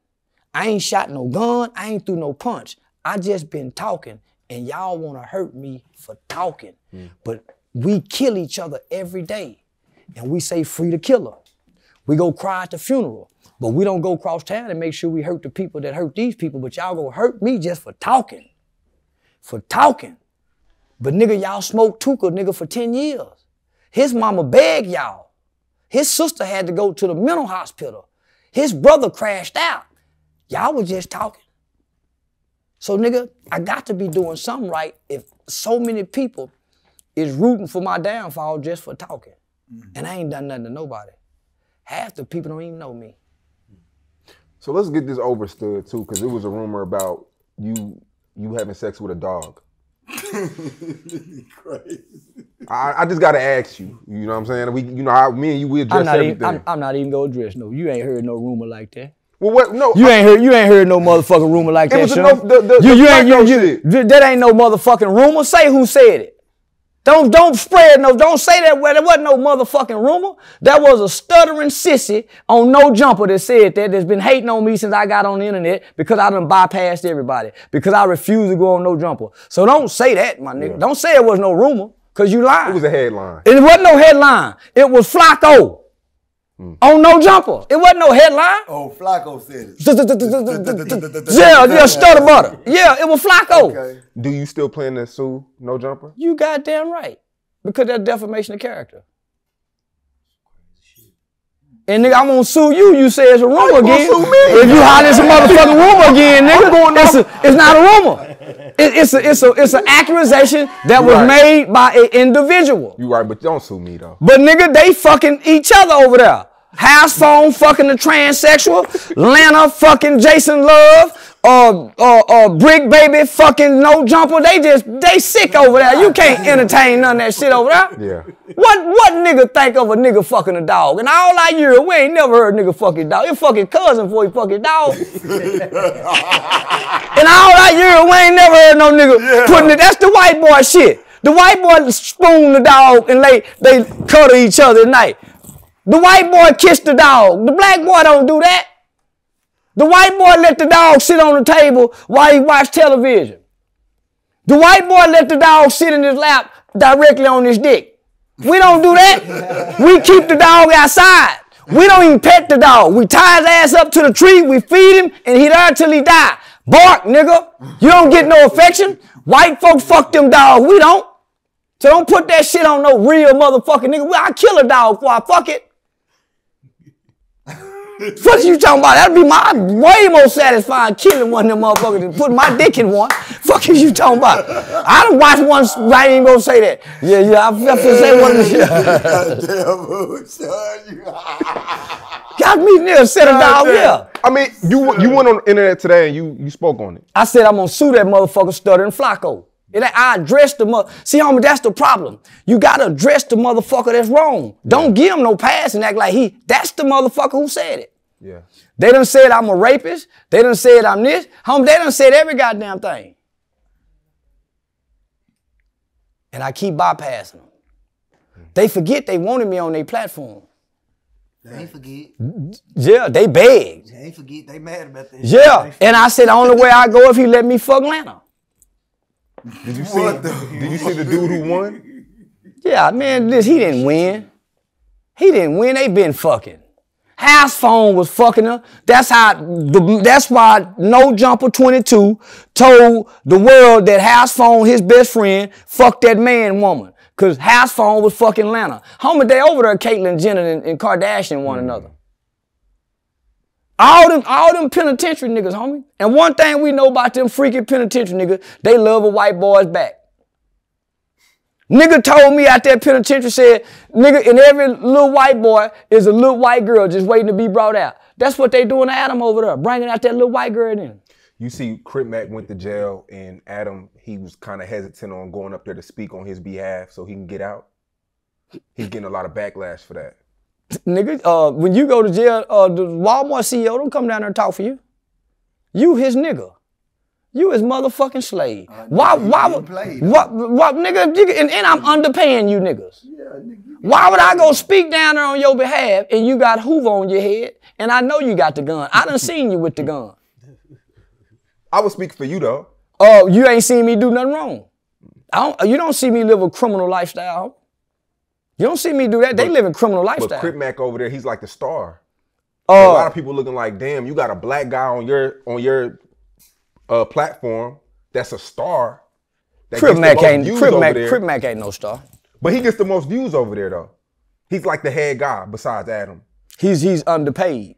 I ain't shot no gun. I ain't threw no punch. I just been talking, and y'all want to hurt me for talking. Hmm. But we kill each other every day, and we say free the killer. We go cry at the funeral, but we don't go cross town and make sure we hurt the people that hurt these people. But y'all go hurt me just for talking, for talking. But nigga, y'all smoked Tuka nigga for 10 years. His mama begged y'all. His sister had to go to the mental hospital. His brother crashed out. Y'all was just talking. So nigga, I got to be doing something right if so many people is rooting for my downfall just for talking. Mm-hmm. And I ain't done nothing to nobody. Half the people don't even know me. So let's get this overstood too, because it was a rumor about you you having sex with a dog. Crazy. I, I just gotta ask you. You know what I'm saying? We, you know, how me and you we address I'm not everything. even I'm, I'm not even gonna address no. You ain't heard no rumor like that. Well, what? No, You ain't heard you ain't heard no motherfucking rumor like that. no- the- the- you, the you ain't you, that ain't no motherfucking rumor. Say who said it. Don't don't spread no. Don't say that. Well, there wasn't no motherfucking rumor. That was a stuttering sissy on no jumper that said that. That's been hating on me since I got on the internet because I done bypassed everybody because I refuse to go on no jumper. So don't say that, my nigga. Don't say it was no rumor because you lying. it was a headline. It wasn't no headline. It was Flacco Mm. on no jumper. It wasn't no headline. Oh, Flacco said it. Yeah, yeah, stutter butter. Yeah, it was Flacco. Okay. Do you still plan to sue No Jumper? You goddamn right. Because that's defamation of character. And nigga, I'm gonna sue you. You say it's a rumor you again. sue me? If you hide a motherfucking rumor again, nigga, it's, a, it's not a rumor. It- it's a it's a it's an accusation that was Right. made by an individual. You right, but don't sue me though. But nigga, they fucking each other over there. House phone fucking the transsexual, Lana fucking Jason Luv, uh, uh, uh, Bricc Baby fucking No Jumper. They just they sick over there. You can't entertain none of that shit over there. Yeah. What what nigga think of a nigga fucking a dog? And all I hear, we ain't never heard nigga fucking dog. Your fucking cousin before he fucking dog. and all I hear, we ain't never heard no nigga putting it. That's the white boy shit. The white boy spoon the dog and they they cuddle each other at night. The white boy kiss the dog. The black boy don't do that. The white boy let the dog sit on the table while he watched television. The white boy let the dog sit in his lap directly on his dick. We don't do that. we keep the dog outside. We don't even pet the dog. We tie his ass up to the tree, we feed him, and he there till he die. Bark, nigga. You don't get no affection. White folks fuck them dogs. We don't. So don't put that shit on no real motherfucking nigga. I kill a dog before I fuck it. Fuck you talking about? That'd be my way more satisfying killing one of them motherfuckers than putting my dick in one. Fuck is you talking about? I done watched one. I ain't even gonna say that. Yeah, yeah. I feel to say one of the Damn, boo, son, you. got me near set a dog. Yeah. I mean, you you went on the internet today and you you spoke on it. I said I'm gonna sue that motherfucker stuttering Flacco. It ain't- I address the mother. See, homie, that's the problem. You gotta address the motherfucker that's wrong. Don't give him no pass and act like he. That's the motherfucker who said it. Yeah. They done said I'm a rapist. They done said I'm this. Homie, they done said every goddamn thing. And I keep bypassing them. Mm. They forget they wanted me on their platform. They forget. Yeah, they begged. They forget. They mad about this. Yeah. And I said the only way I go if he let me fuck Lana. Did you see? Did you see the dude who won? Yeah, man, this he didn't win. He didn't win. They been fucking. House phone was fucking her. That's how. The, that's why No Jumper 22 told the world that House phone, his best friend, fucked that man woman. Cause House phone was fucking Lana. Homie, they over there, Caitlyn Jenner and, and Kardashian one another. All them, all them penitentiary niggas, homie. And one thing we know about them freaking penitentiary niggas, they love a white boy's back. Nigga told me out there penitentiary said, nigga, in every little white boy is a little white girl just waiting to be brought out. That's what they doing to Adam over there, bringing out that little white girl in. You see, Crip Mac went to jail, and Adam he was kind of hesitant on going up there to speak on his behalf so he can get out. He's getting a lot of backlash for that. Nigga, uh, when you go to jail, uh, the Walmart CEO don't come down there and talk for you. You his nigga. You his motherfucking slave. Uh, why? nigga, you Why? getting would- played. What? What? Nigga, you- and, and I'm underpaying you niggas. Yeah, nigga. you Why would I go speak down there on your behalf and you got Hoover on your head and I know you got the gun? I done seen you with the gun. I would speak for you though. Oh, you ain't seen me do nothing wrong. I don't, you don't see me live a criminal lifestyle. You don't see me do that. They But- live a criminal But lifestyle. Crip Mac over there, he's like the star. a lot Uh, of people looking like, damn, you got a black guy on your on your uh, platform that's a star. That Crip Mac ain't Crip Mac. Crip Mac ain't no star. But he gets the most views over there though. He's like the head guy besides Adam. He's he's underpaid.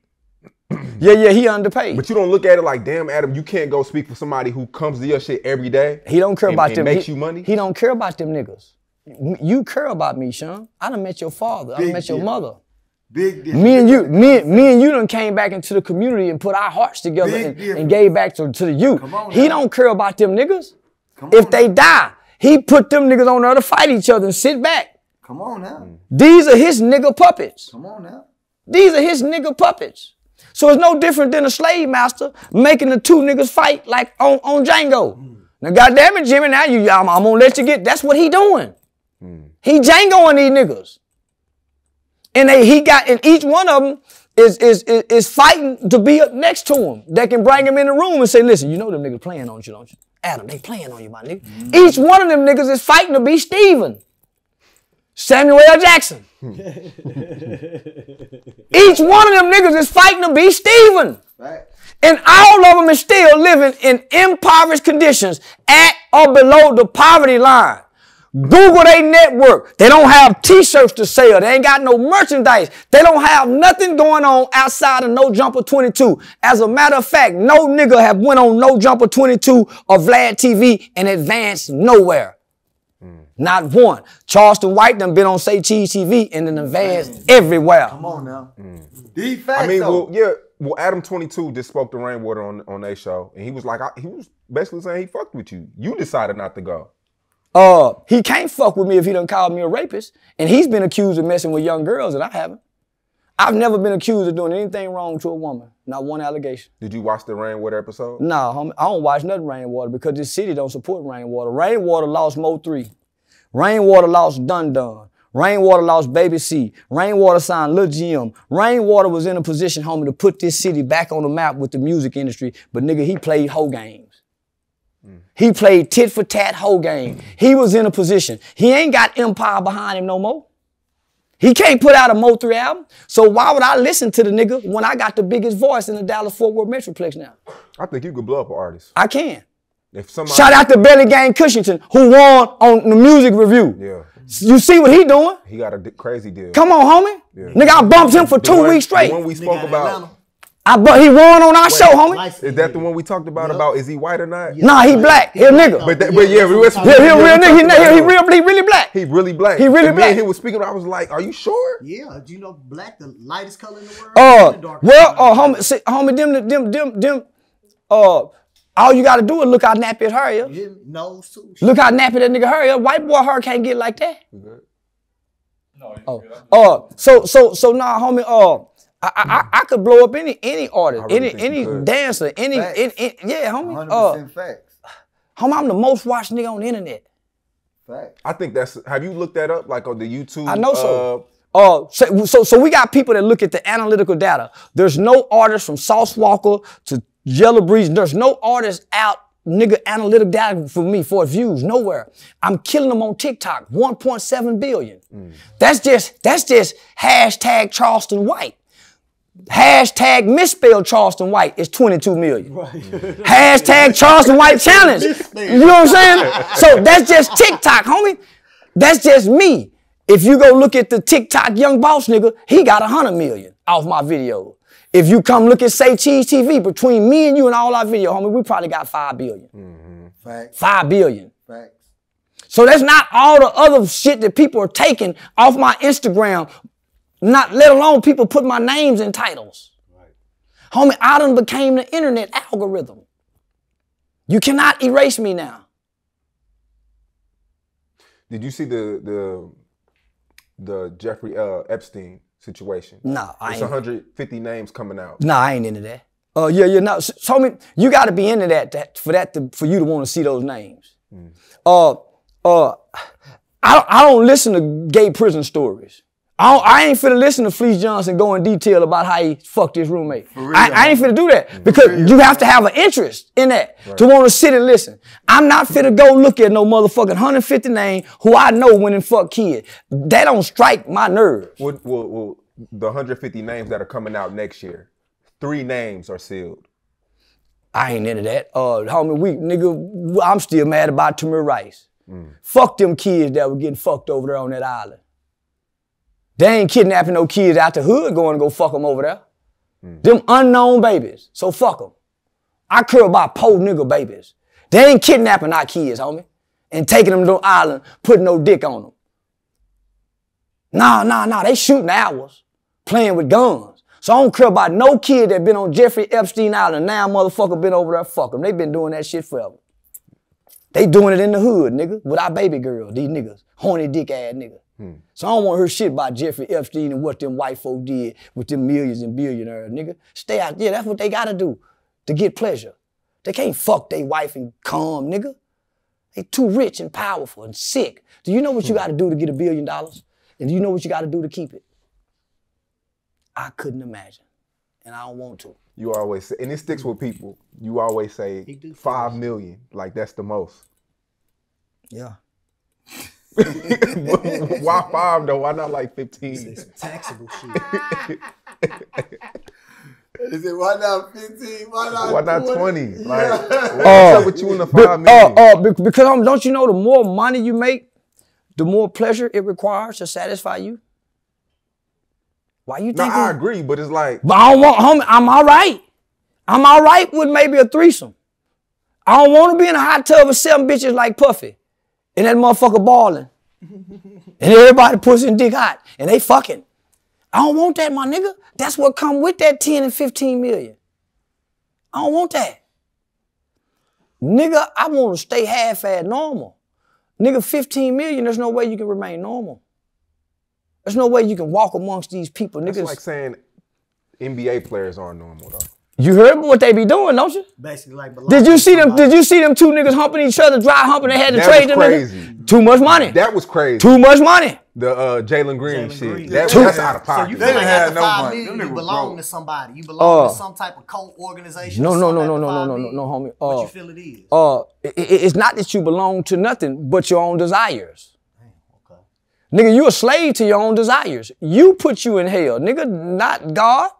yeah, yeah, he underpaid. But you don't look at it like, damn, Adam, you can't go speak for somebody who comes to your shit every day. He don't care and- about and them. makes he, you money. He don't care about them niggas. You care about me, Sean. I done met your father. I done Big met your mother. Big difference. Me and you, me, me and you done came back into the community and put our hearts together and, and gave back to, to the youth. Come on he now. don't care about them niggas. Come If they now. die, he put them niggas on there to fight each other and sit back. Come on now. These are his nigga puppets. Come on now. These are his nigga puppets. So it's no different than a slave master making the two niggas fight like on, on Django. Mm. Now, goddamn it, Jimmy, now you, I'm, I'm gonna let you get. That's what he doing. Mm. He Djangoing these niggas, and they he got and each one of them is is is, is fighting to be up next to him. That can bring him in the room and say, listen, you know them niggas playing on you, don't you? Adam, they playing on you, my nigga. Mm. Each one of them niggas is fighting to be Stephen. Samuel L. Jackson. Each one of them niggas is fighting to be Stephen. Right? And all of them is still living in impoverished conditions at or below the poverty line. Google they network. They don't have t-shirts to sell. They ain't got no merchandise. They don't have nothing going on outside of No Jumper 22. As a matter of fact, no nigga have went on No Jumper 22 or Vlad TV and advanced nowhere. Not one. Charleston White done been on Say Cheese TV and then advanced everywhere. Come on now. Mm. These facts I mean, though. well, yeah. Well, Adam Twenty Two just spoke to Rainwater on on their show, and he was like, I, he was basically saying he fucked with you. You decided not to go. Uh, he can't fuck with me if he done called me a rapist. And he's been accused of messing with young girls, and I haven't. I've never been accused of doing anything wrong to a woman. Not one allegation. Did you watch the Rainwater episode? Nah, homie, I don't watch nothing Rainwater because this city don't support Rainwater. Rainwater lost Mo 3. Rainwater lost Dun Dun. Rainwater lost Baby C. Rainwater signed Lil Jim. Rainwater was in a position, homie, to put this city back on the map with the music industry. But nigga, he played whole games. He played tit for tat whole game. He was in a position. He ain't got Empire behind him no more. He can't put out a Mo 3 album. So why would I listen to the nigga when I got the biggest voice in the Dallas Fort Worth Metroplex now? I think you could blow up an artist. I can. If somebody, Shout out to Belly Gang Kushington, who won on the music review. Yeah, You see what he doing? he got a crazy deal. Come on, homie. Yeah. Nigga, I bumped him for The two one- weeks straight. The one we spoke out of about. Atlanta. I bu- he won on our show, homie. Light Is that the one we talked about? Yep. About is he white or not? Nah, he black. He a nigga. But that- but yeah, we was- He, he a real nigga. He, he, he real, he really black. He really black. He really and black. Me and he was speaking. I was like, "Are you sure?" Yeah, do you know black, the lightest color in the world? Uh, and the well, color uh, in homie, see, homie, them, them, them, them, uh, all you gotta do is look how nappy his hair is. world. You Nose too. Look how nappy that nigga hair is. White boy hair can't get like that. No. Oh, uh, so, so, so nah, homie, uh, I, I, I- I could blow up any, any artist, really any, any dancer, any, Facts. any, any- yeah, homie, 100% uh, facts. homie, I'm the most watched nigga on the internet. Facts. I think that's. Have you looked that up? Like on the YouTube? I know so. uh, Uh, so, so, so we got people that look at the analytical data. There's no artist from Sauce Walka to Yella Beezy. There's no artist out, nigga, analytic data for me for views nowhere. I'm killing them on TikTok, 1.7 billion. That's just that's just hashtag Charleston White. Hashtag misspelled Charleston White is 22 million. Hashtag Charleston White challenge. You know what I'm saying? So that's just TikTok, homie. That's just me. If you go look at the TikTok young boss nigga, he got 100 million off my video. If you come look at Say Cheese TV, between me and you and all our video, homie, we probably got 5 billion. Mm-hmm. Facts. 5 billion. Facts. So that's not all the other shit that people are taking off my Instagram. Not let alone people put my names in titles. Homie, I done became the internet algorithm. You cannot erase me now. did you see the the the Jeffrey uh, Epstein situation? Nah, I It's ain't. 150 names coming out. Nah, I ain't into that. Uh, yeah, yeah. Now, so, so me, you got to be into that, that for that to, for you to want to see those names. Uh, uh, I don't, I don't listen to gay prison stories. I, I ain't finna listen to Fleece Johnson go in detail about how he fucked his roommate. I, I ain't finna do that because you have to have an interest in that to want to sit and listen. I'm not finna go look at no motherfucking 150 name who I know went and fuck kid. That don't strike my nerves. Well, well, well, the 150 names that are coming out next year, three names are sealed. I ain't into that. Uh, homie, we nigga, I'm still mad about Tamir Rice. Fuck them kids that were getting fucked over there on that island. They ain't kidnapping no kids out the hood going to go fuck them over there. Hmm. Them unknown babies. So fuck them. I care about poor nigga babies. They ain't kidnapping our kids, homie, and taking them to the island, putting no dick on them. Nah, nah, nah. They shooting ours, playing with guns. So I don't care about no kid that been on Jeffrey Epstein Island. Now motherfucker been over there, fuck them. They been doing that shit forever. They doing it in the hood, nigga, with our baby girl, these niggas, horny dick ass nigga. Hmm. So I don't want her shit about Jeffrey Epstein and what them white folk did with them millions and billionaires, nigga. Stay out there. That's what they gotta do to get pleasure. They can't fuck their wife and come, nigga. They too rich and powerful and sick. Do you know what you hmm. gotta do to get a billion dollars? And do you know what you gotta do to keep it? I couldn't imagine. And I don't want to. You always say, and it sticks with people. You always say five million, like that's the most. Yeah. Why five though? Why not like 15? Some taxable shit. Is it why not 15? Why not Why not 20? Like, what's Oh, up with you in the Be- five million? uh, uh, because um, don't you know the more money you make, the more pleasure it requires to satisfy you? Why you no, think? I agree, but it's like, But I don't want, homie, I'm all right. I'm all right with maybe a threesome. I don't want to be in a hot tub with seven bitches like Puffy and that motherfucker balling. and everybody pushing dick hot and they fucking. I don't want that, my nigga. That's what come with that 10 and 15 million. I don't want that. Nigga, I want to stay half-ass normal. Nigga, 15 million, there's no way you can remain normal. There's no way you can walk amongst these people. it's Niggas, like saying NBA players aren't normal though. You heard what they be doing, don't you? Basically, like. Did you see them? Did you see them two niggas humping each other, dry humping? They had to That trade was them. crazy. Too much money. That was crazy. Too much money. the uh, Jalen Green Jalen shit. Green. That, Two- that's out of pocket. So you They feel didn't like have no money. million, you belong broke. to somebody. You belong Uh, to some type of cult organization. No, or no, no, no, no, no, no, no, homie. What Uh, you feel it is? Uh, it- it- it's not that you belong to nothing but your own desires. okay. Nigga, you a slave to your own desires. You put you in hell, nigga, not God.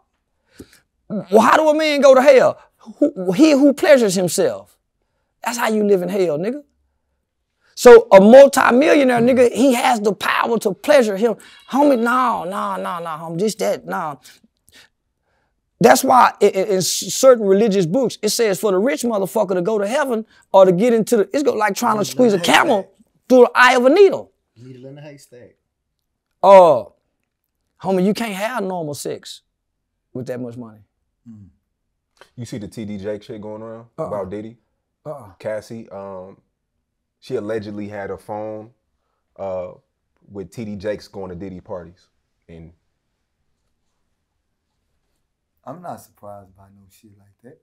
Well, how do a man go to hell? Who, he who pleasures himself. That's how you live in hell, nigga. So a multimillionaire nigga, he has the power to pleasure him. Homie, no, no, no, no, homie, just that, no. That's why in, in- in certain religious books, it says for the rich motherfucker to go to heaven or to get into the, it's go like trying to squeeze a camel through the eye of a needle. Needle in the haystack. Uh, homie, you can't have normal sex with that much money. You see the TD Jake shit going around Uh-uh. about Diddy? Uh-uh. Cassie, um, she allegedly had a phone uh, with TD Jakes going to Diddy parties. And I'm not surprised by no shit like that.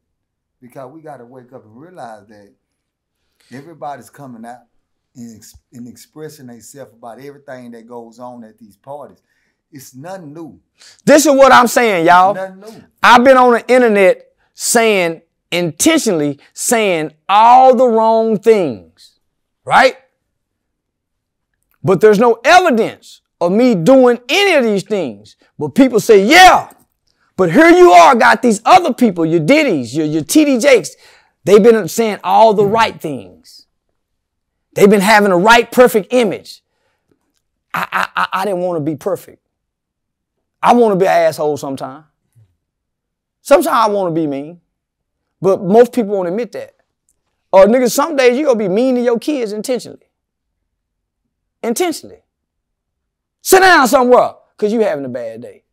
Because we gotta wake up and realize that everybody's coming out and, ex- and expressing themselves about everything that goes on at these parties. It's nothing new. This is what I'm saying, y'all. I've been on the internet saying, intentionally saying all the wrong things, right? But there's no evidence of me doing any of these things. But people say, yeah. But here you are, got these other people, your Diddy's, your, your TD Jakes. They've been saying all the right things. They've been having a right, perfect image. I, I, I, I didn't want to be perfect. I want to be an asshole sometimes. Sometimes I want to be mean, but most people won't admit that. Or nigga, some days you gonna be mean to your kids intentionally. Intentionally. Sit down somewhere, cause you having a bad day.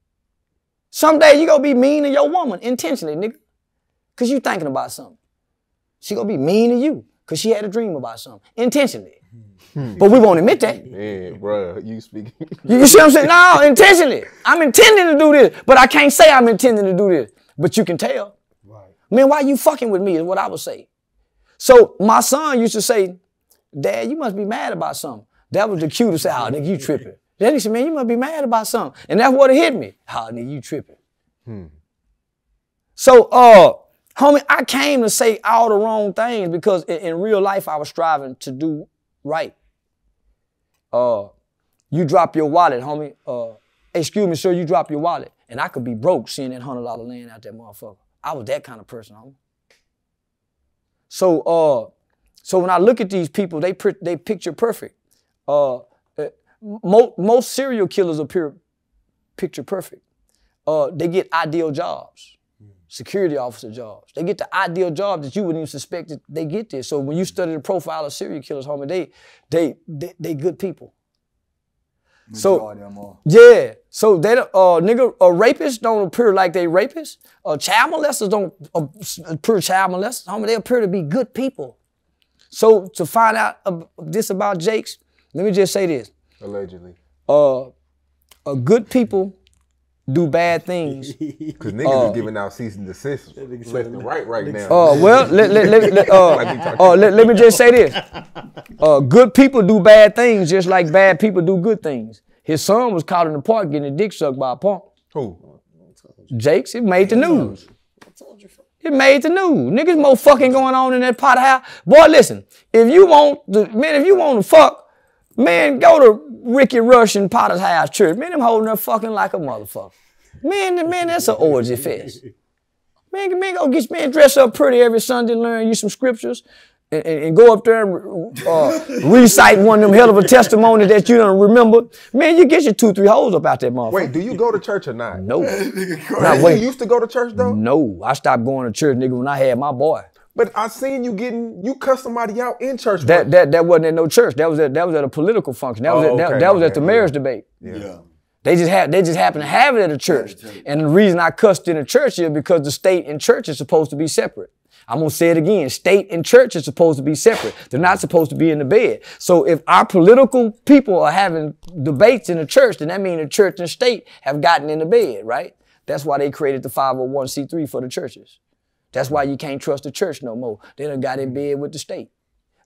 Some days you gonna be mean to your woman intentionally, nigga, cause you thinking about something. She gonna be mean to you, cause she had a dream about something intentionally. Hmm. but we won't admit that. yeah, bruh, you speak. You, you see what I'm saying? No, intentionally. I'm intending to do this, but I can't say I'm intending to do this. But you can tell. Right. Man, why you fucking with me is what I would say. So my son used to say, Dad, you must be mad about something. That was the cue to say, oh, nigga, you tripping. Then he said, man, you must be mad about something. And that's what it hit me. Oh, nigga, you tripping. Hmm. So, uh, homie, I came to say all the wrong things because in, in real life I was striving to do right. Uh, you drop your wallet, homie. Uh, excuse me, sir, you drop your wallet. And I could be broke seeing that hundred dollar laying out that motherfucker. I was that kind of person, homie. So, uh, so when I look at these people, they they picture perfect. Uh, uh, mo- most serial killers appear picture perfect. Uh, they get ideal jobs, security officer jobs. They get the ideal job that you wouldn't even suspect that they get there. So when you study the profile of serial killers, homie, they they they, they good people. So- Majority of them are. Yeah. So they don't- uh nigga uh, rapists don't appear like they rapists. Uh, child molesters don't uh, appear child molesters. Homie, they appear to be good people. So to find out ab- this about Jakes, let me just say this: Allegedly. uh, uh good people do bad things. Because niggas is giving out cease and desist left and right right now. Uh, well, let, let, let, let, uh, Like uh, let, let me just say this. Uh, good people do bad things just like bad people do good things. His son was caught in the park getting a dick sucked by a punk. Who? Jakes, it made the news. What told you it made the news. Niggas more fucking going on in that pot house. Boy, listen, if you want the man, if you want to fuck, man, go to Ricky Rush and Potter's House Church. Man, them holding up fucking like a motherfucker. Man, man, that's an orgy fest. Man, man, go get man dress up pretty every Sunday, learn you some scriptures, and, and, and go up there and uh, recite one of them hell of a testimony that you don't remember. Man, you get your two, three holes up out that motherfucker. Wait, do you go to church or not? no, Now, Nah, you used to go to church though? no. I stopped going to church, nigga, when I had my boy. But I seen you getting you cuss somebody out in church. That that that wasn't at no church. That was at that was at a political function. That was Oh, at, that, okay, that was my at the bad, marriage yeah. debate. Yeah. They just had they just happened to have it at a church. And the reason I cussed in a church is because the state and church is supposed to be separate. I'm gonna say it again. State and church is supposed to be separate. They're not supposed to be in the bed. So if our political people are having debates in the church, then that means the church and state have gotten in the bed, right? That's why they created the 501c3 for the churches. That's why you can't trust the church no more. They done got in bed with the state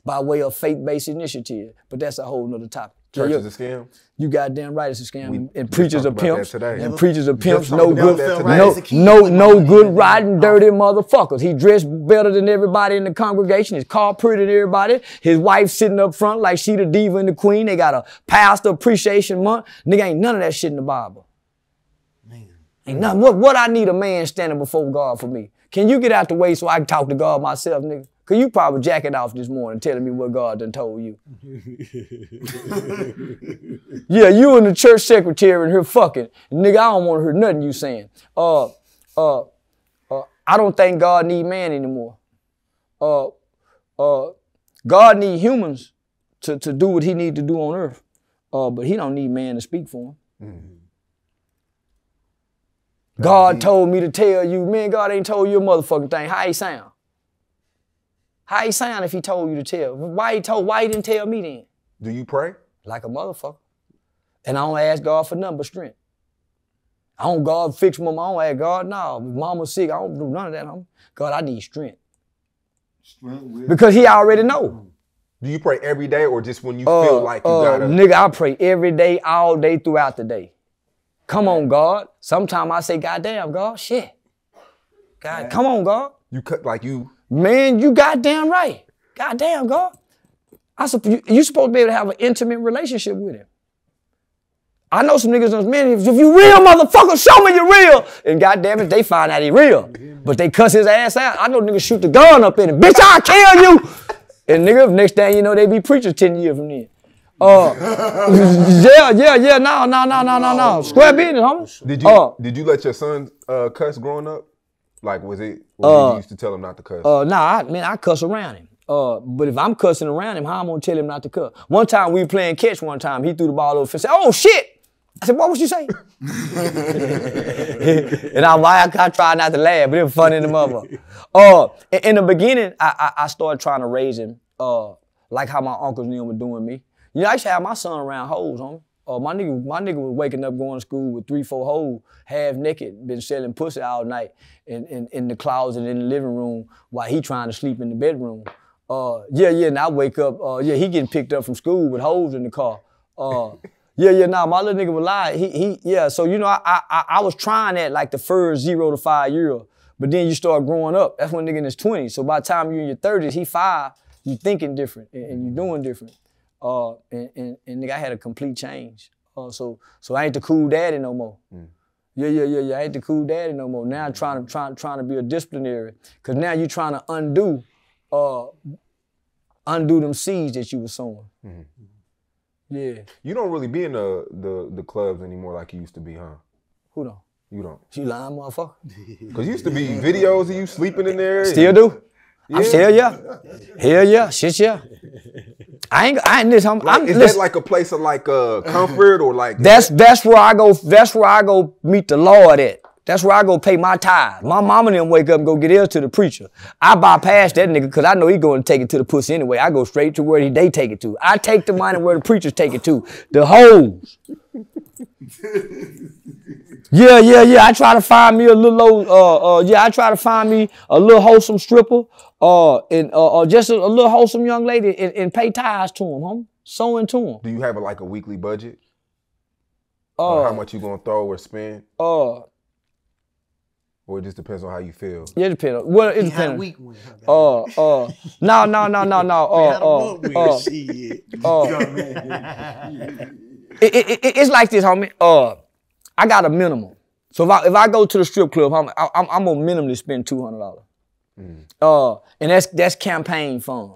by way of faith-based initiative. But that's a whole nother topic. church Yeah, is a scam. you goddamn right, it's a scam. and just preachers are talked about that pimps. today. And preachers are pimps. No good, no, As no, no good, riding, dirty motherfuckers. He dressed better than everybody in the congregation. His car prettier than everybody. His wife sitting up front like she the diva and the queen. They got a pastor appreciation month. Nigga ain't none of that shit in the Bible. Ain't nothing. What, what I need a man standing before God for me? Can you get out the way so I can talk to God myself, nigga? Cause you probably jacking off this morning telling me what God done told you. yeah, you and the church secretary in here fucking. Nigga, I don't want to hear nothing you saying. Uh, uh, uh, I don't think God need man anymore. Uh, uh, God need humans to, to do what he need to do on earth. Uh, but he don't need man to speak for him. God told me to tell you, man, God ain't told you a motherfucking thing. How he sound? How he sound if he told you to tell? Why he told, why he didn't tell me then? Do you pray? Like a motherfucker. And I don't ask God for nothing but strength. I don't God fix my mom. I don't ask God, no, mama's sick, I don't do none of that. homie. God, I need strength. Strength with Because he already know. Do you pray every day or just when you Uh, feel like you uh, gotta? Nigga, I pray every day, all day, throughout the day. Come on, God. Sometimes I say, God damn, God, shit. God, come on, God. You cut like you. Man, you goddamn right. Goddamn, God. I supp- you, you supposed to be able to have an intimate relationship with him. I know some niggas, man, if, if you real, motherfucker, show me you real. And goddamn it, they find out he real. But they cuss his ass out. I know niggas shoot the gun up in him. Bitch, I'll kill you. And nigga, next thing you know, they be preachers 10 years from then. Uh, yeah, yeah, yeah, no, no, no, no, no, no. Square business, homie. Did you Uh, did you let your son uh, cuss growing up? Like was it? Or you used to tell him not to cuss? Uh, nah, I, man, I cuss around him. Uh, but if I'm cussing around him, how I'm gonna tell him not to cuss? One time we playing catch. One time he threw the ball over and said, "Oh shit!" I said, "What was you saying? and I, I, I tried not to laugh, but it was funny in the mother. Uh, in, in the beginning, I, I, I started trying to raise him uh, like how my uncles and them were doing me. You know, I used to have my son around hoes, homie. uh, my nigga, my nigga was waking up going to school with three, four hoes, half naked, been selling pussy all night in, in, in the closet in the living room while he trying to sleep in the bedroom. Uh, yeah, yeah, and I wake up, uh, yeah, he getting picked up from school with hoes in the car. Uh, yeah, yeah, nah, my little nigga was lying. He, he, yeah, so you know, I, I, I was trying that like the first zero to five year, but then you start growing up. That's when nigga in his 20s. So by the time you're in your 30s, he five, you thinking different and, and you doing different. Uh, and, and, and nigga, I had a complete change. Uh, so, so I ain't the cool daddy no more. Yeah, yeah, yeah, yeah. I ain't the cool daddy no more. Now I'm trying to trying trying to be a disciplinary. Cause now you're trying to undo, uh, undo them seeds that you were sowing. Yeah. You don't really be in the, the the clubs anymore like you used to be, huh? Who don't? You don't. You lying, motherfucker? Cause you used to be videos of you sleeping in there. Still do? I'm Yeah. still yeah. Hell yeah. Shit yeah. I ain't I ain't this. I'm, Like, I'm is listen, that like a place of like uh comfort or like That's that's where I go. That's where I go meet the Lord at. That's where I go pay my tithe. My mama and them wake up and go get ears to the preacher. I bypass that nigga because I know he going to take it to the pussy anyway. I go straight to where he they take it to. I take the money where the preachers take it to. The hoes. yeah, yeah, yeah. I try to find me a little old, uh, uh, yeah, I try to find me a little wholesome stripper, uh, and uh, uh just a, a little wholesome young lady and, and pay tithes to them, home. Sewing to them. do you have a, like a weekly budget? Uh, how much you gonna throw or spend? uh, Or it just depends on how you feel. Yeah, it depends. on- Well, it He had a depends. weak one. huh, guys? Uh, uh, no, no, no, no, no. Uh, Had a uh, uh, it, it, it- it's like this, homie. Uh, I got a minimum. So if I if I go to the strip club, homie, I, I'm I'm gonna minimally spend two hundred dollars. Uh, and that's that's campaign funds.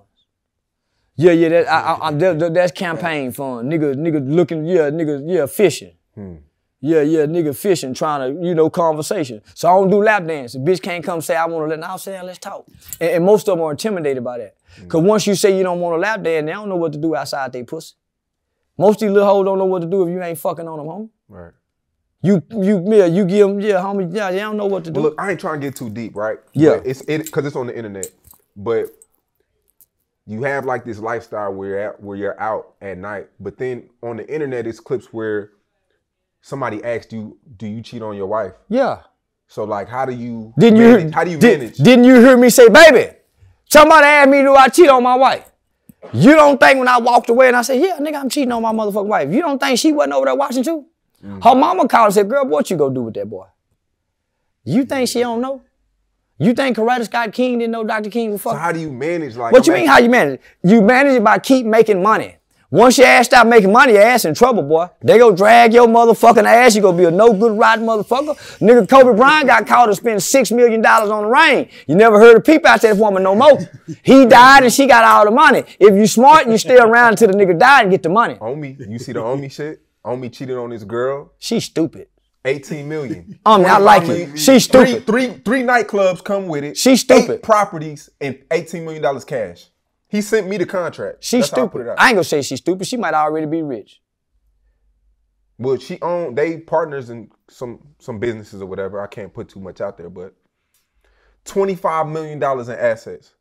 Yeah, yeah, that, I, I, I, that, that- that's campaign fund. Nigga, nigga looking, yeah, nigga, yeah, fishing. Yeah, yeah, nigga fishing, trying to, you know, conversation. So I don't do lap dance. The bitch can't come say I want to let. Now say let's talk. And, and most of them are intimidated by that. Cause once you say you don't want to lap dance, they don't know what to do outside they pussy. Most of these little hoes don't know what to do if you ain't fucking on them, homie. Right. You, you, yeah, you give them, yeah, homie, yeah, they don't know what to do. Well, look, I ain't trying to get too deep, right? Yeah. But it's it because it's on the internet. But you have like this lifestyle where you're at, where you're out at night, but then on the internet, it's clips where somebody asked you, "Do you cheat on your wife?" yeah. So like, how do you Didn't you? manage, hear- how do you did, manage? Didn't you hear me say, baby? Somebody asked me, do I cheat on my wife? You don't think when I walked away and I said, yeah, nigga, I'm cheating on my motherfucking wife. You don't think she wasn't over there watching too? Mm. Her mama called and said, girl, what you gonna do with that boy? You think she don't know? You think Coretta Scott King didn't know Dr. King was so how do you manage? Like, that? What you mean how you manage? You manage it by keep making money. Once your ass stop making money, your ass in trouble, boy. They go drag your motherfucking ass. You gonna be a no good rotten motherfucker. Nigga, Kobe Bryant got caught to spend six million dollars on the ring. You never heard a peep out that woman no more. He died and she got all the money. If you smart, you stay around until the nigga die and get the money. Omi, you see the homie shit? Omi cheated on his girl, She's stupid. 18 million. Omi, I like 25 it. She's Three, stupid. three, three nightclubs come with it. She's stupid. Eight properties and 18 million dollars cash. He sent me the contract. She's That's how I stupid. I ain't gonna say she's stupid. She might already be rich. Well, she own they partners in some some businesses or whatever. I can't put too much out there, but twenty five million dollars in assets,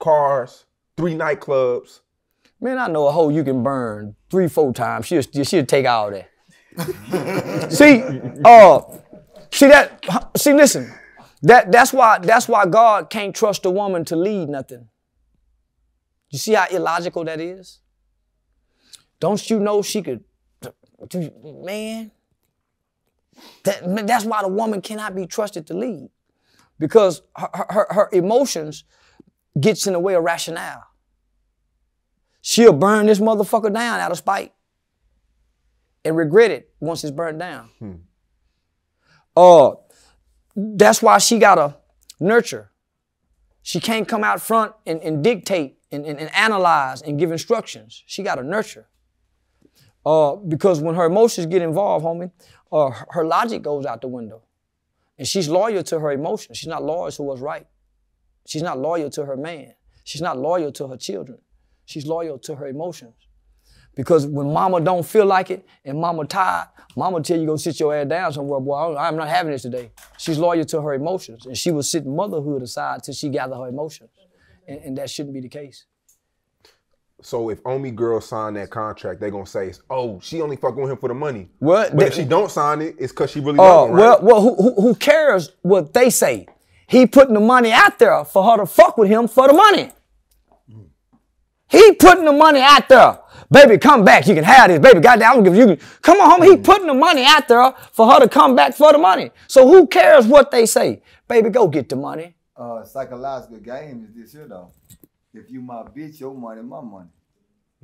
cars, three nightclubs. Man, I know a hoe you can burn three, four times. She'll, she'll take all that. see, uh, see that. See, listen. That that's why that's why God can't trust a woman to lead nothing. You see how illogical that is? Don't you know she could, man? That, that's why the woman cannot be trusted to lead, because her, her, her emotions gets in the way of rationale. She'll burn this motherfucker down out of spite and regret it once it's burned down. Uh, that's why she gotta nurture. She can't come out front and, and dictate and, and, and analyze and give instructions. She gotta nurture. Uh, because when her emotions get involved, homie, uh, her- her logic goes out the window. And she's loyal to her emotions. She's not loyal to what's right. She's not loyal to her man. She's not loyal to her children. She's loyal to her emotions. Because when mama don't feel like it and mama tired, mama tell you go sit your ass down somewhere, boy. I'm not having this today. She's loyal to her emotions. And she will sit motherhood aside till she gather her emotions. And, and that shouldn't be the case. So if Omi girl sign that contract, they gonna say, "Oh, she only fucking with him for the money." What? but they- if she don't sign it, it's because she really Oh, love him, well, well, who, who, who cares what they say? He putting the money out there for her to fuck with him for the money. He putting the money out there. Baby, come back. You can have this. Baby, goddamn, I'm gonna give you. Come on, homie. He mm. putting the money out there for her to come back for the money. So who cares what they say? Baby, go get the money. uh, psychological game is this here though. If you my bitch, your money, my money.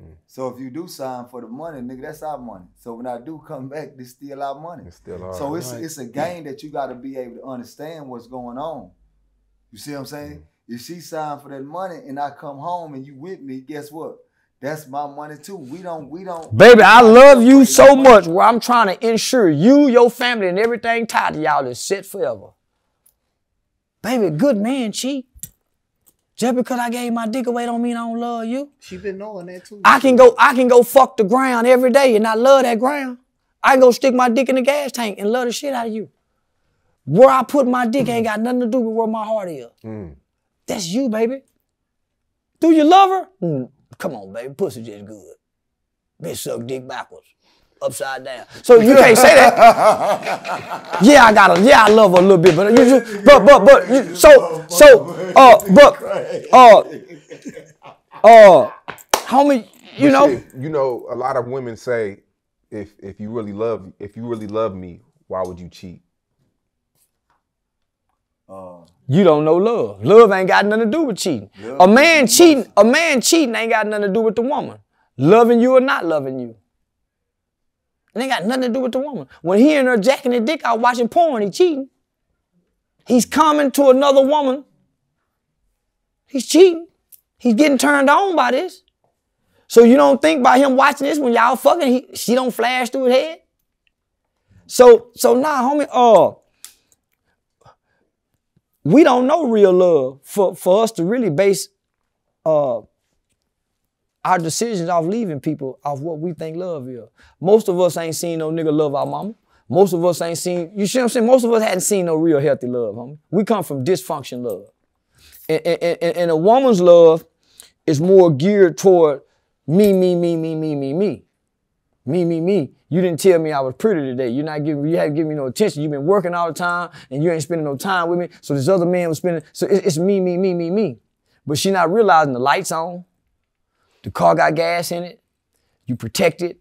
Mm. So if you do sign for the money, nigga, that's our money. So when I do come back, this still our money. It's still ours. So it's it's a game that you got to be able to understand what's going on. You see what I'm saying? Mm. If she signed for that money and I come home and you with me, guess what? That's my money too. We don't we don't. Baby, I love you so much where I'm trying to ensure you, your family, and everything tied to y'all is set forever. Baby, good man cheat. Just because I gave my dick away don't mean I don't love you. She been knowing that too. I can go, I can go fuck the ground every day and I love that ground. I can go stick my dick in the gas tank and love the shit out of you. Where I put my dick ain't got nothing to do with where my heart is. Mm. That's you, baby. Do you love her? Mm, come on, baby. Pussy just good. Bitch suck dick backwards. Upside down. So you can't say that. yeah, I got her. Yeah, I love her a little bit, but you, you but but but you, so so uh but uh uh homie, you But know shit, you know, a lot of women say, if if you really love, if you really love me, why would you cheat? Uh, you don't know love. Love ain't got nothing to do with cheating. A man cheating, a man cheating ain't got nothing to do with the woman. Loving you or not loving you. It ain't got nothing to do with the woman. When he and her jacking his dick out watching porn, he cheating. He's coming to another woman. He's cheating. He's getting turned on by this. So you don't think by him watching this when y'all fucking, he, she don't flash through his head. So so nah, homie. Uh, we don't know real love for, for us to really base uh, our decisions off leaving people off what we think love is. Most of us ain't seen no nigga love our mama. Most of us ain't seen, you see what I'm saying? Most of us hadn't seen no real healthy love, homie. We come from dysfunction love. And, and, and, and a woman's love is more geared toward me, me, me, me, me, me, me. Me, me, me. You didn't tell me I was pretty today. You're not giving, you haven't given me no attention. You've been working all the time and you ain't spending no time with me. So this other man was spending, so it- it's me, me, me, me, me. But she not realizing the lights on, the car got gas in it, you protected,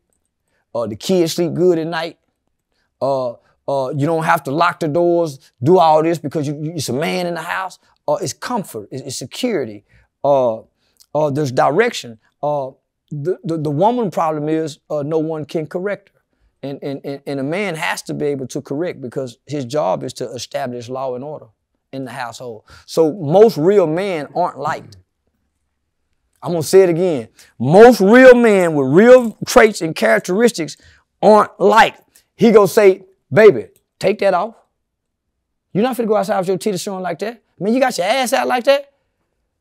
uh, the kids sleep good at night, uh, uh, you don't have to lock the doors, do all this because you, you, it's a man in the house. Uh, it's comfort, it's, it's security, uh, uh, there's direction. Uh, the, the, woman problem is uh, no one can correct her. And, and, and, and a man has to be able to correct because his job is to establish law and order in the household. So most real men aren't liked. I'm gonna say it again. Most real men with real traits and characteristics aren't liked. He gonna say, baby, take that off. You're not finna go outside with your titties showing like that. Man, you got your ass out like that.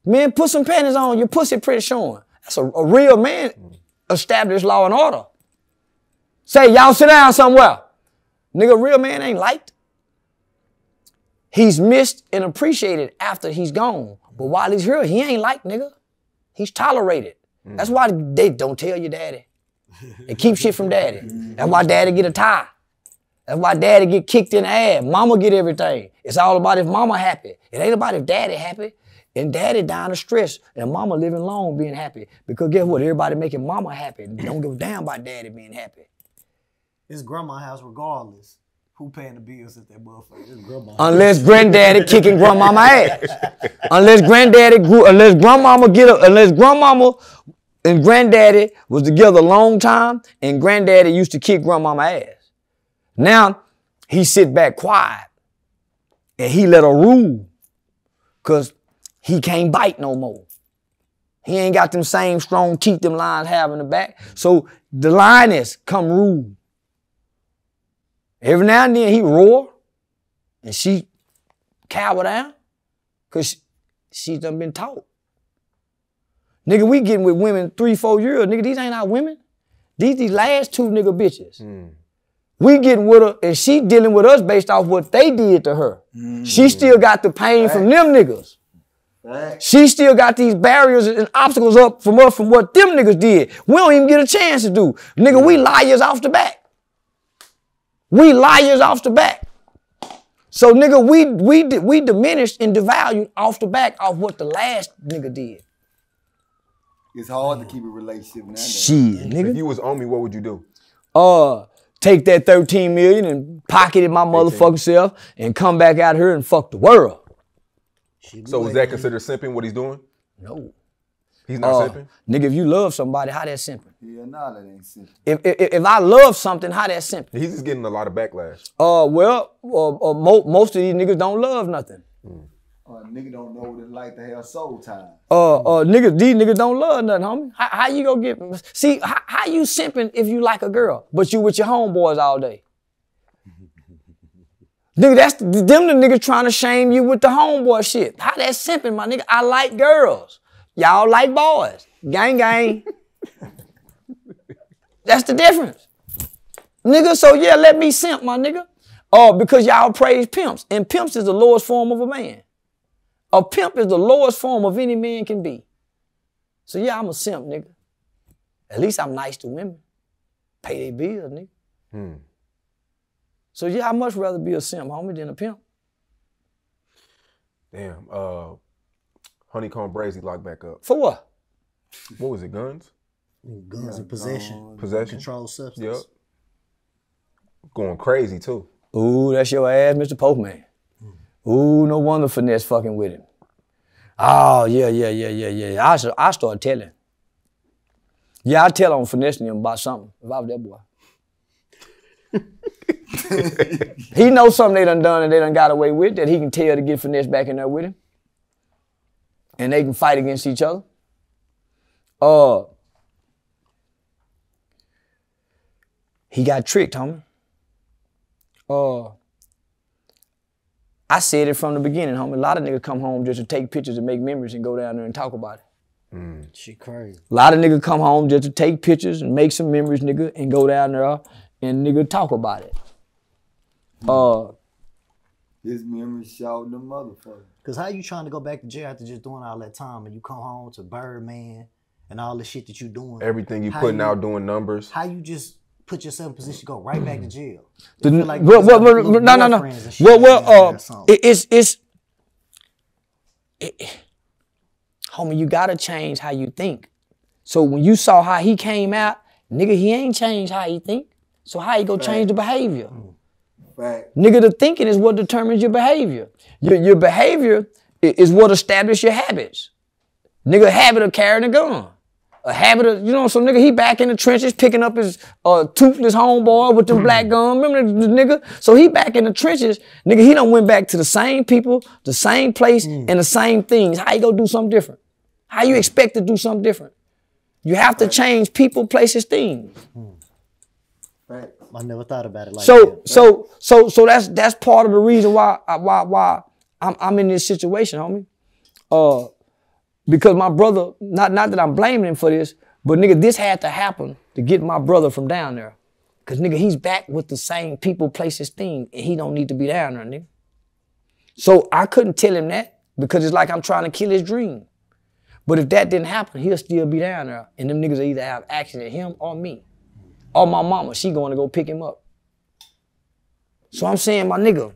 Man, put some panties on. Your pussy print showing. That's a, a real man. Establish law and order. Say, y'all sit down somewhere. Nigga, real man ain't liked. He's missed and appreciated after he's gone. But while he's here, he ain't liked, nigga. He's tolerated. That's why they don't tell your daddy. They keep shit from daddy. That's why daddy get a tie. That's why daddy get kicked in the ass. Mama get everything. It's all about if mama happy. It ain't about if daddy happy. And daddy dying of stress. And mama living long being happy. Because guess what? Everybody making mama happy. Don't give a damn about daddy being happy. It's grandma house regardless. Who paying the bills at that motherfucker? It's grandma. Unless granddaddy kicking grandmama ass. unless granddaddy grew, unless grandmama get up, unless grandmama and granddaddy was together a long time and granddaddy used to kick grandmama ass. Now he sit back quiet and he let her rule because he can't bite no more. He ain't got them same strong teeth them lions have in the back. So the lioness come rule. Every now and then he roar and she cower down because she done been taught. Nigga, we getting with women three, four years. Nigga, these ain't our women. These these last two nigga bitches. Hmm. We getting with her and she dealing with us based off what they did to her. Hmm. She still got the pain from them niggas. Facts. She still got these barriers and obstacles up from us from what them niggas did. We don't even get a chance to do. Nigga, we liars off the back. We liars off the back. So nigga, we we we diminished and devalued off the back of what the last nigga did. It's hard to keep a relationship nowadays. Shit, nigga. If you was on me, what would you do? uh take that 13 million and pocket it my motherfucking self and come back out here and fuck the world. So is that considered simping what he's doing? No. He's not Uh, simping? nigga, if you love somebody, how that simple? Yeah, nah, that ain't simple. If, if if I love something, how that simple? He's just getting a lot of backlash. Uh, well, uh, uh, mo- most of these niggas don't love nothing. Uh, nigga don't know what it's like to have soul time. Uh, uh, niggas, these niggas don't love nothing, homie. How, how you gonna get? See, how, how you simping if you like a girl, but you with your homeboys all day? Nigga, that's them the niggas trying to shame you with the homeboy shit. How that simping, my nigga? I like girls. Y'all like boys. Gang, gang. that's the difference, nigga. So yeah, let me simp, my nigga. Uh, because y'all praise pimps, and pimps is the lowest form of a man. A pimp is the lowest form of any man can be. So yeah, I'm a simp, nigga. At least I'm nice to women. Pay their bills, nigga. Hmm. So yeah, I'd much rather be a simp, homie, than a pimp. Damn. Uh, Honeykomb Brazy locked back up. For what? What was it? Guns? Guns and possession. Guns. Possession? Controlled substance. Yep. Going crazy too. Ooh, that's your ass, Mr. Postman. Ooh, no wonder Finese fucking with him. Oh, yeah, yeah, yeah, yeah, yeah. I I start telling. Yeah, I tell on finessing him about something if I was that boy. He knows something they done done and they done got away with that he can tell to get Finese back in there with him. And they can fight against each other. Uh, he got tricked, homie. Uh, I said it from the beginning, homie. A lot of niggas come home just to take pictures and make memories and go down there and talk about it. She crazy. A lot of niggas come home just to take pictures and make some memories, nigga, and go down there and nigga talk about it. Uh, His memory short the motherfucker. Cause how you trying to go back to jail after just doing all that time and you come home to Birdman and all the shit that you doing? Everything you How putting you- out doing numbers. How you just put yourself in position to go right back to jail? the, like well, well, well, no, no, no. boyfriends and shit Well, well, uh, it, it's it's. It, homie, you gotta change how you think. So when you saw how he came out, nigga, he ain't changed how he think. So how you gonna change the behavior? Mm. Fact. Nigga, the thinking is what determines your behavior. Your, your behavior is what establishes your habits. Nigga, habit of carrying a gun. A habit of, you know, so nigga, he back in the trenches picking up his uh, toothless homeboy with them black gun. Remember the, the nigga? So he back in the trenches. Nigga, he done went back to the same people, the same place, mm. and the same things. How you gonna do something different? How you expect to do something different? You have to change people, places, things. Mm. Fact. I never thought about it like So that. so so so that's that's part of the reason why I- why why I'm I'm in this situation, homie. Uh, because my brother, not not that I'm blaming him for this, but nigga, this had to happen to get my brother from down there. Cause nigga, he's back with the same people, places, thing, and he don't need to be down there, nigga. So I couldn't tell him that because it's like I'm trying to kill his dream. But if that didn't happen, he'll still be down there, and them niggas will either have action at him or me, or my mama. She going to go pick him up. So I'm saying, my nigga,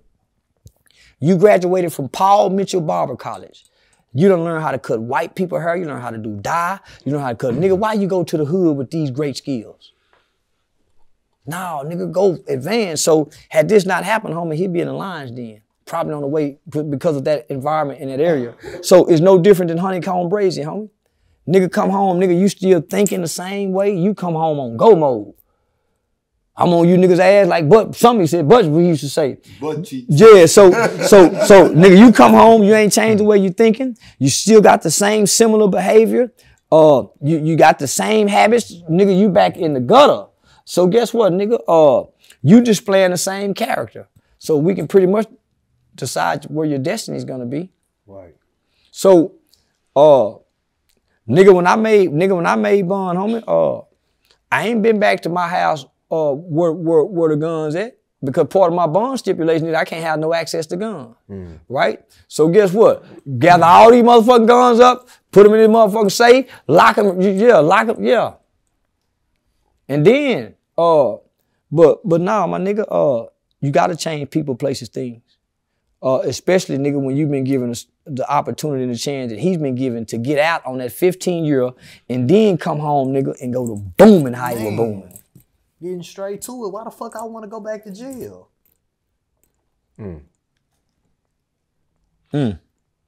you graduated from Paul Mitchell Barber College. You don't learn how to cut white people hair. You learn how to do dye. You know how to cut. Nigga, why you go to the hood with these great skills? No, nigga, go advance. So had this not happened, homie, he'd be in the lines then. Probably on the way because of that environment in that area. So it's no different than Honeykomb Brazy, homie. Nigga come home, nigga, you still thinking the same way. You come home on go mode. I'm on you niggas ass like but somebody said, but we used to say. Butt cheeks. Yeah, so so so nigga, you come home, you ain't changed the way you thinking. You still got the same similar behavior. Uh, you you got the same habits, nigga. You back in the gutter. So guess what, nigga? Uh, you displaying the same character. So we can pretty much decide where your destiny's gonna be. Right. So, uh, nigga, when I made nigga when I made bond, homie, uh, I ain't been back to my house uh where where where the guns at. because part of my bond stipulation is I can't have no access to guns. Right? So guess what? Gather all these motherfucking guns up, put them in this motherfucking safe, lock them, yeah, lock them, yeah. And then, uh, but but now, my nigga, uh, you gotta change people, places, things. Uh, especially nigga when you've been given the opportunity and the chance that he's been given to get out on that 15 year and then come home, nigga, and go to booming how you were booming. Getting straight to it. Why the fuck I want to go back to jail?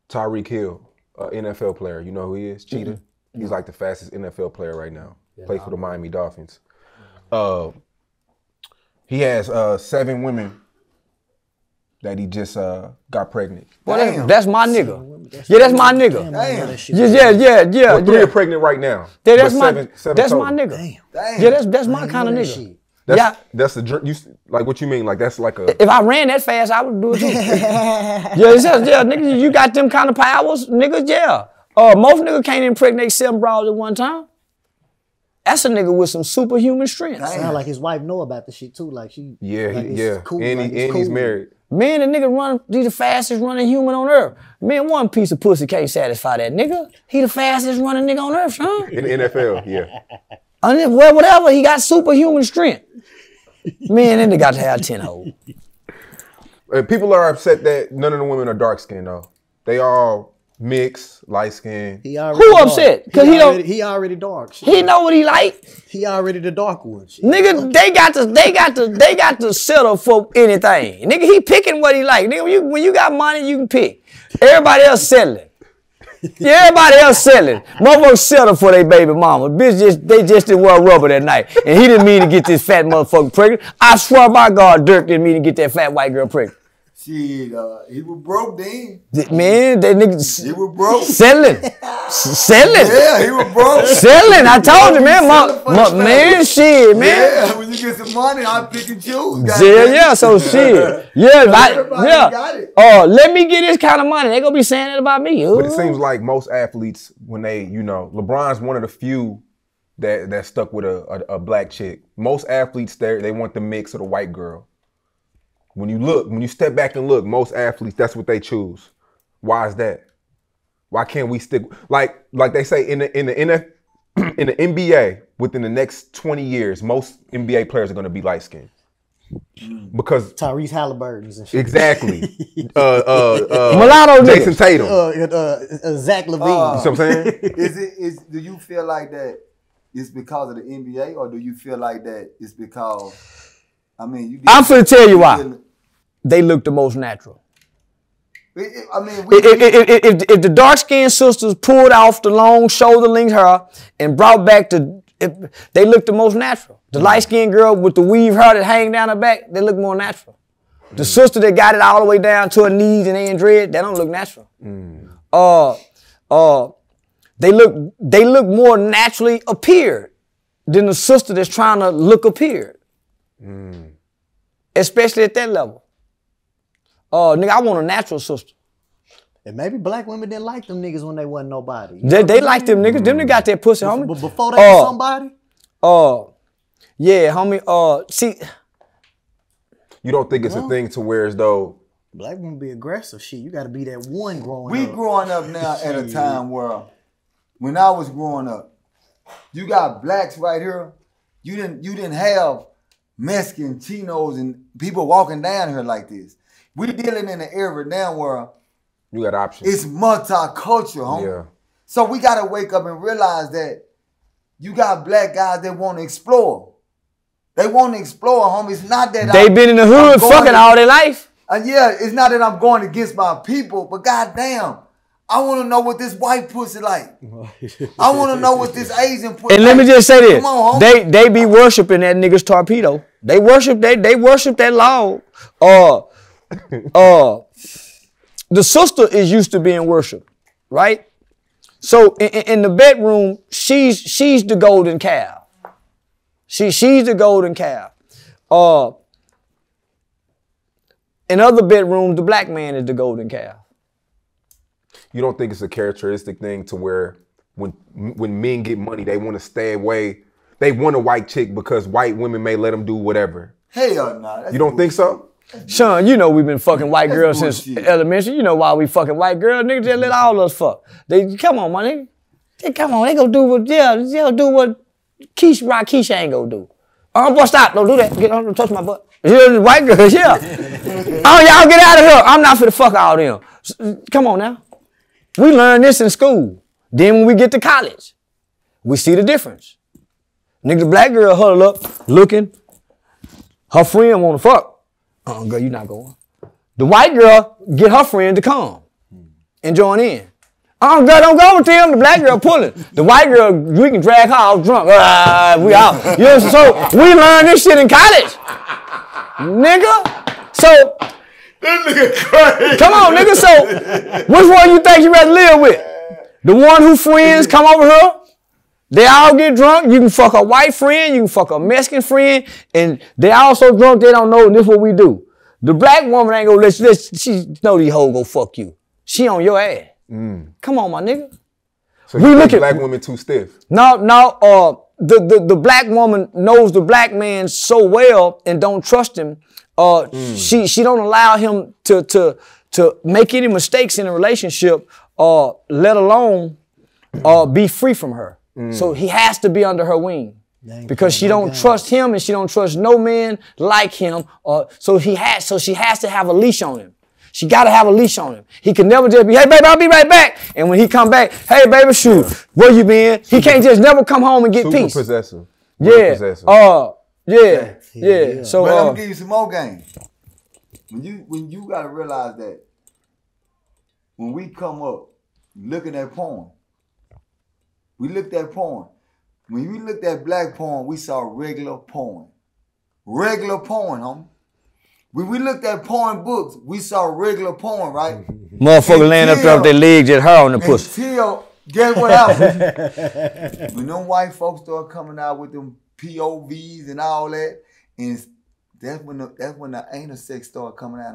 Tyreek Hill, uh, NFL player. You know who he is? Cheetah. He's like the fastest NFL player right now. Plays for the Miami Dolphins. Uh, he has uh, seven women that he just uh, got pregnant. Well, that's, Damn. that's my nigga. Yeah, that's my nigga. Damn, I didn't know that shit. Yeah, yeah, yeah, yeah. Well, three yeah. are pregnant right now. Yeah, that's my seven- seven that's total. my nigga. Damn. Damn. Yeah, that's that's my kind of nigga. shit. That's, Yeah. that's the dr- you like what you mean? Like that's like a If I ran that fast, I would do it too. yeah, it's just, yeah, nigga, you got them kind of powers, nigga. Yeah. Uh, most niggas can't impregnate seven bras at one time. That's a nigga with some superhuman strength. Sound like his wife know about the shit too. Like she. yeah, like he, it's yeah, Cool, and, he, like it's and he's married. Man, the nigga run, he the fastest running human on earth. Man, one piece of pussy can't satisfy that nigga. He the fastest running nigga on earth, son. In the NFL, yeah. And well, whatever, he got superhuman strength. Man, then they got to have 10 hoes. Uh, people are upset that none of the women are dark skinned though. They all mixed, light skin. He already Who dark. upset? 'Cause he don't- he already dark. Shit. He know what he like. He already the dark one. Shit. Nigga, they got to, they got to, they got to settle for anything. Nigga, he picking what he like. Nigga, when you, when you got money, you can pick. Everybody else settling. Yeah, everybody else selling. Motherfuckers settle for their baby mama. Bitch just they just didn't wear rubber that night. And he didn't mean to get this fat motherfucker pregnant. I swear by God, Dirk didn't mean to get that fat white girl pregnant. Shit, uh, he was broke then. Man, that nigga He was broke. selling. Selling. Yeah, he was broke. Selling. I told you, man. Selling Ma- for ma- the man, shit, man. Yeah, when you get some money, I pick and choose. Yeah, goddamn. yeah, so shit. Yeah, like, yeah. got it. Oh, let me get this kind of money. They gonna be saying that about me. But it seems like most athletes, when they, you know, LeBron's one of the few that that stuck with a, a, a black chick. Most athletes, they they want the mix of the white girl. When you look, when you step back and look, most athletes, that's what they choose. Why is that? Why can't we stick like like they say in the in the NF, in the NBA within the next 20 years, most NBA players are going to be light skinned. Because Tyrese Halliburton's and shit. exactly, uh, uh, uh, Mulatto Jayson niggas. Tatum. Uh, uh, uh, Zach LaVine. you know what I'm saying? Is it is do you feel like that it's because of the NBA or do you feel like that it's because I mean you I'm finna tell you why. feel- They look the most natural. I mean we, If, if, if, if, the dark skinned sisters pulled off the long shoulder length hair and brought back the, if, they look the most natural. The light skinned girl with the weave hair that hang down her back, they look more natural. The sister that got it all the way down to her knees and they in dread, they don't look natural. Uh, uh, they look they look more naturally appeared than the sister that's trying to look appeared. Especially at that level. Uh, nigga, I want a natural sister. and maybe black women didn't like them niggas when they wasn't nobody. You They, know they what I'm like them niggas. Them niggas got that pussy, saying? homie. But before they Uh, was somebody, Uh, yeah, homie. Uh, see, You don't think it's a thing to where as though black women be aggressive. Shit, you got to be that one growing we up. We growing up now at a time where when I was growing up, you got blacks right here. You didn't you didn't have Mexican chinos and people walking down here like this. We dealing in an era now where you got options. it's multicultural, homie. yeah. So we gotta wake up and realize that you got black guys that want to explore. They want to explore, homie. It's not that they I- been in the hood going fucking to- all their life. And yeah, it's not that I'm going against my people, but goddamn, I want to know what this white pussy like. I want to know what this Asian pussy. And let me just say this: Come on, homie. they they be worshiping that nigga's torpedo. They worship they they worship that law. Uh, uh, the sister is used to being worshipped, right? So in, in- in the bedroom, she's she's the golden calf. She she's the golden calf. Uh, in other bedrooms, the black man is the golden calf. You don't think it's a characteristic thing to where when when men get money, they want to stay away. They want a white chick because white women may let them do whatever. Hell no. That's You don't think so? Shawn, you know we've been fucking white girls since bullshit. elementary. You know why we fucking white girls, nigga. Just let all us fuck. They come on, my nigga. They come on, they gonna do what yeah, they gonna do what Keisha Rock Keisha ain't gonna do. Oh, boy, stop! Don't do that. Get on, touch my butt. Yeah, white girls, yeah. oh, y'all get out of here. I'm not for the fuck all them. Come on now. We learn this in school. Then when we get to college, we see the difference. Nigga, the black girl huddle up, looking. Her friend wanna fuck. Uh, girl, you're not going. The white girl get her friend to come and join in. Oh, girl, don't go with them. The black girl pulling. The white girl, we can drag her out drunk. Ah, we out. You know, so we learn this shit in college, nigga. So nigga come on, nigga. So which one you think you rather live with? The one who friends come over here. They all get drunk. You can fuck a white friend, you can fuck a Mexican friend, and they all so drunk they don't know this what we do. The black woman ain't gonna let you, let she know these hoes go fuck you. She on your ass. Come on, my nigga. So We you look at- black women too stiff? No, no, uh, the, the, the black woman knows the black man so well and don't trust him. Uh, she, she don't allow him to, to, to make any mistakes in a relationship, uh, let alone, uh, be free from her. So he has to be under her wing. ain't Because she don't games. trust him and she don't trust no man like him. Uh, so he has, so she has to have a leash on him. She gotta have a leash on him. He can never just be, hey baby, I'll be right back. And when he come back, hey baby, shoot, where you been? He can't just never come home and get Super peace. possessive. Real Yeah. possessive. Uh, yeah, yeah. yeah. So But I'm uh, gonna give you some more game. When you when you gotta realize that when we come up looking at porn, we looked at porn. When we looked at black porn, we saw regular porn. Regular porn, homie. When we looked at porn books, we saw regular porn, right? motherfucker laying up there with their legs just hair on the pussy. Until guess what happened? when them white folks start coming out with them POVs and all that, and that's when the, that's when the anal sex start coming out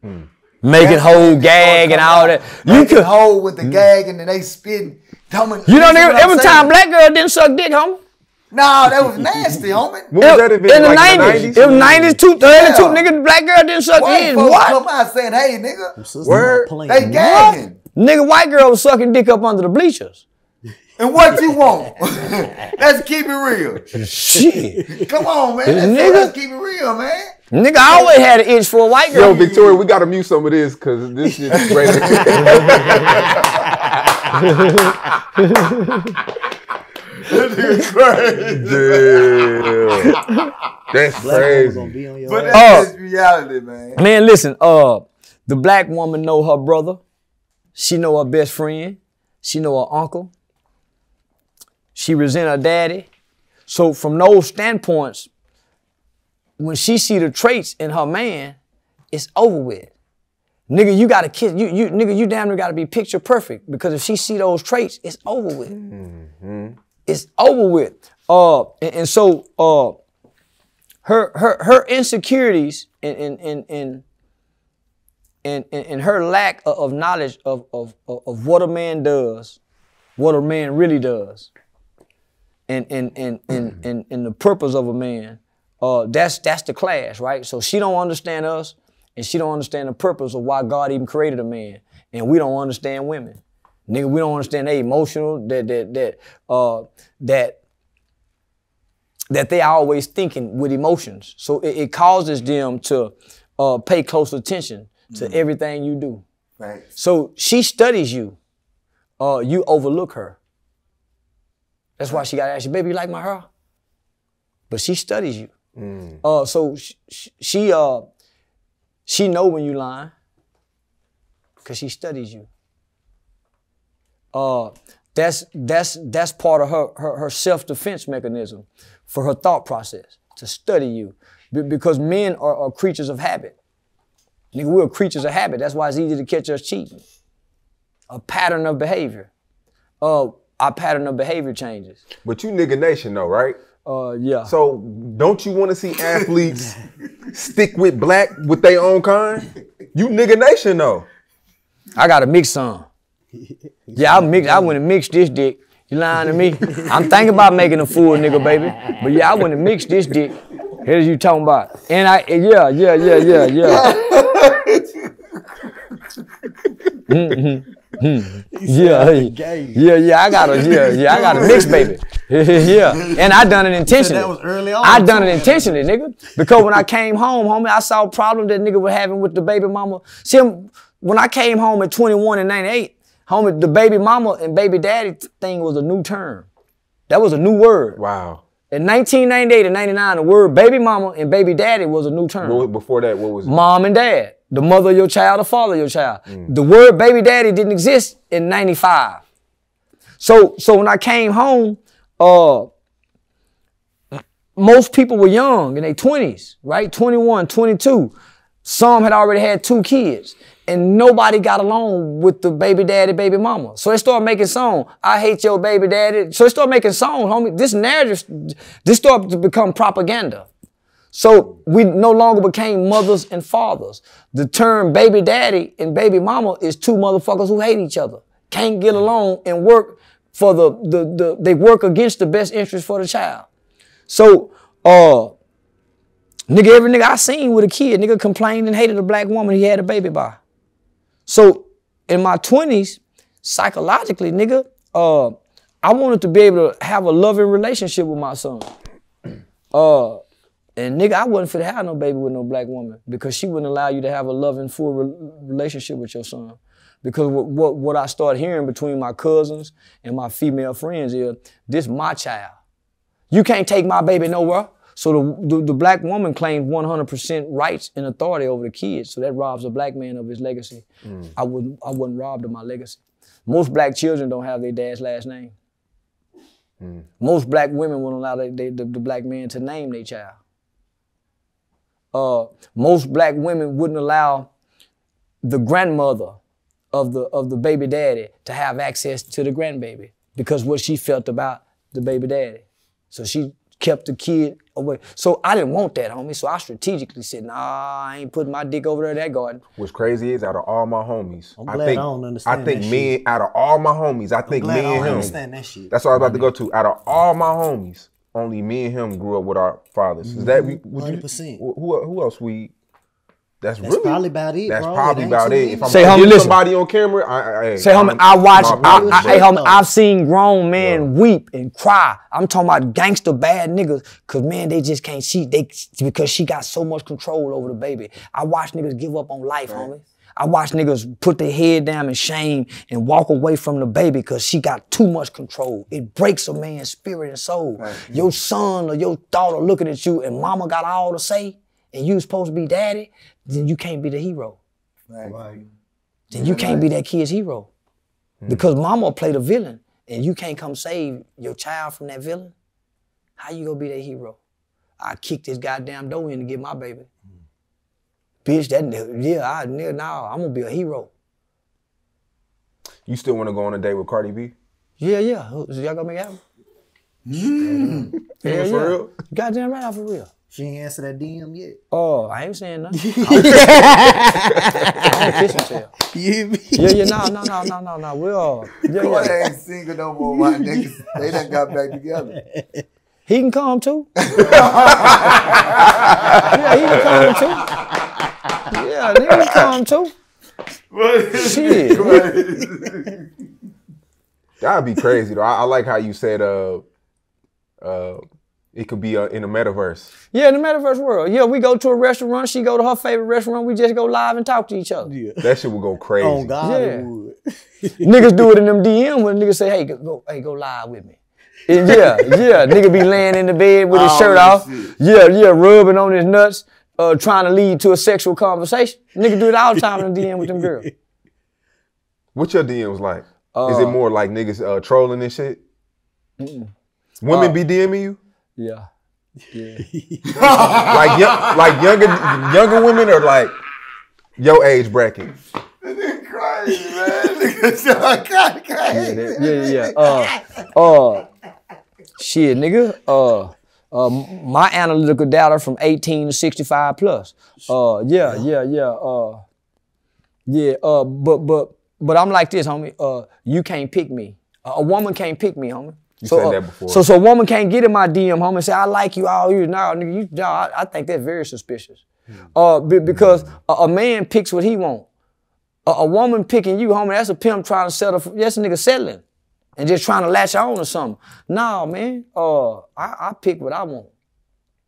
on. Making That's whole gag and all out, that. You making could, hole with the hmm. gag and then they spitting. Coming, you know, listen nigga, what I'm every saying? time black girl didn't suck dick, homie. Nah, that was nasty, homie. What was that in the like nineties, in it the was 90s? nineties, two, thirty, two, Yeah. nigga, black girl didn't suck dick. in. What? come out saying, "Hey, nigga, Sisters Word. not they man. gagging." Nigga, white girl was sucking dick up under the bleachers. And what you want? let's keep it real. Shit. Come on, man. Let's, nigga- let's keep it real, man. nigga I always had an itch for a white Yo, girl. Victoria, we gotta mute some of this because this shit is great. Damn. That's Black crazy. gonna be on your But that's just reality, man. Man, listen, uh, the black woman know her brother. She know her best friend. She know her uncle. She resent her daddy. So from those standpoints, when she see the traits in her man, it's over with. Nigga, you gotta kiss you, you nigga, you damn near gotta be picture perfect because if she see those traits, it's over with. It's over with. Uh, and, and so uh, her her her insecurities and and and and and, and, and her lack of, of knowledge of, of of what a man does, what a man really does, and and and and and, and the purpose of a man. Uh, that's that's the clash, right? So she don't understand us, and she don't understand the purpose of why God even created a man, and we don't understand women. Nigga, we don't understand they emotional, that that that uh that that they are always thinking with emotions. So it, it causes them to uh, pay close attention to everything you do. Right. So she studies you. Uh, you overlook her. That's why she got to ask you, baby, you like my hair? But she studies you. Uh, so sh- sh- she uh, she know when you lying because she studies you. Uh, that's that's that's part of her her, her self defense mechanism for her thought process to study you, Be- because men are, are creatures of habit. Nigga, we're creatures of habit. That's why it's easy to catch us cheating. A pattern of behavior. Uh, our pattern of behavior changes. But you nigga nation though, right? Uh, yeah. So don't you want to see athletes stick with black with their own kind? You nigga nation though. I gotta mix some. Yeah, I mix. I went and mix this dick. You lying to me? I'm thinking about making a fool nigga, baby. But yeah, I went and mix this dick. Here's you talking about. And I yeah, yeah, yeah, yeah, yeah. Mhm, mhm. Yeah, hey. Yeah, yeah. I got a yeah, yeah. I got a mixed baby. yeah, and I done it intentionally. that was early on, I done it intentionally, nigga. Because when I came home, homie, I saw a problem that nigga was having with the baby mama. See, when I came home at 21 and 98, homie, the baby mama and baby daddy thing was a new term. That was a new word. Wow. In 1998 and 99, the word baby mama and baby daddy was a new term. Before that, what was it? Mom and dad, the mother of your child, the father of your child. Mm. The word baby daddy didn't exist in 95. So, so when I came home, uh, most people were young in their 20s, right? 21, 22. Some had already had two kids. And nobody got along with the baby daddy, baby mama. So they started making songs. I hate your baby daddy. So they started making songs, homie. This narrative, this started to become propaganda. So we no longer became mothers and fathers. The term baby daddy and baby mama is two motherfuckers who hate each other, can't get along and work for the, the, the they work against the best interest for the child. So, uh, nigga, every nigga I seen with a kid, nigga complained and hated a black woman he had a baby by. So in my 20s, psychologically, nigga, uh, I wanted to be able to have a loving relationship with my son. Uh, and nigga, I wasn't fit to have no baby with no black woman because she wouldn't allow you to have a loving, full re- relationship with your son. Because what, what, what I start hearing between my cousins and my female friends is, this my child. You can't take my baby nowhere. So the, the, the black woman claimed 100% rights and authority over the kids. So that robs a black man of his legacy. Mm. I wouldn't I wasn't robbed of my legacy. Most black children don't have their dad's last name. Mm. Most black women won't allow they, they, the, the black man to name their child. Uh, most black women wouldn't allow the grandmother of the of the baby daddy to have access to the grandbaby because what she felt about the baby daddy. So she kept the kid away. So I didn't want that, homie. So I strategically said, nah, I ain't putting my dick over there in that garden. What's crazy is out of all my homies, I'm I think I don't understand I think that me out of all my homies, I think Glad me I and don't him. understand that shit. That's what I was about to go to. Out of all my homies, only me and him grew up with our fathers. Is that mm-hmm. would you- 100%. Who, who who else we? That's, That's really probably about it, That's bro. probably It about it. If I'm Say, gonna homie, get listen. somebody on camera, I, I, I Say, homie, I'm- I watch, I, I, hey, homie, I've seen grown men weep and cry. I'm talking about gangster bad niggas, cause man, they just can't see, they, because she got so much control over the baby. I watch niggas give up on life, homie. I watch niggas put their head down in shame and walk away from the baby because she got too much control. It breaks a man's spirit and soul. Your son or your daughter looking at you and mama got all to say and you supposed to be daddy, then you can't be the hero Right. then you can't be that kid's hero. Hmm. Because mama played a villain and you can't come save your child from that villain. How you gonna be that hero? I kicked this goddamn door in to get my baby. Bitch, that yeah, I nigga, nah, I'm gonna be a hero. You still want to go on a date with Cardi B? Yeah, yeah. Who- Y'all gonna make it happen? Mm-hmm. Yeah, For real? Goddamn right, I'm for real. She ain't answered that DM yet. Oh, I ain't saying nothing. I don't kiss and. You Yeah, yeah, no, no, no, no, no, no. We all. Yeah, Boy, yeah. they ain't single no more, my niggas. They done got back together. He can come too. yeah, he can come too. Yeah, he can come too. Shit. That'd be crazy though. I, I like how you said uh uh it could be uh, in the metaverse. Yeah, in the metaverse world. Yeah, we go to a restaurant. She go to her favorite restaurant. We just go live and talk to each other. Yeah, That shit would go crazy. Oh God, Yeah. it would. Niggas do it in them DM when niggas say, "Hey, go, go hey, go live with me." And yeah, yeah, nigga be laying in the bed with his Oh, shirt off. shit. Yeah, yeah, rubbing on his nuts, uh, trying to lead to a sexual conversation. Nigga do it all the time in the DM with them girls. What your DMs like? Is Uh, it more like niggas uh, trolling and shit? Women be DMing you? Yeah. Yeah. Like young, like younger younger women are like your age bracket? crazy, man. Nigga, so I got crazy. Yeah, yeah, yeah. Uh, uh, shit, nigga. Uh, uh, my analytical data from 18 to 65 plus. Uh, yeah, yeah, yeah. Uh, yeah. Uh, but but but I'm like this, homie. Uh, you can't pick me. A a woman can't pick me, homie. You so, said uh, that before. So, so a woman can't get in my DM home and say, I like you, all you, no, nigga, you, no, I, I think that's very suspicious. Uh, be- because a, a man picks what he want. A, a woman picking you, homie, that's a pimp trying to settle, for, that's a nigga settling and just trying to latch on or something. No, man, uh, I, I pick what I want.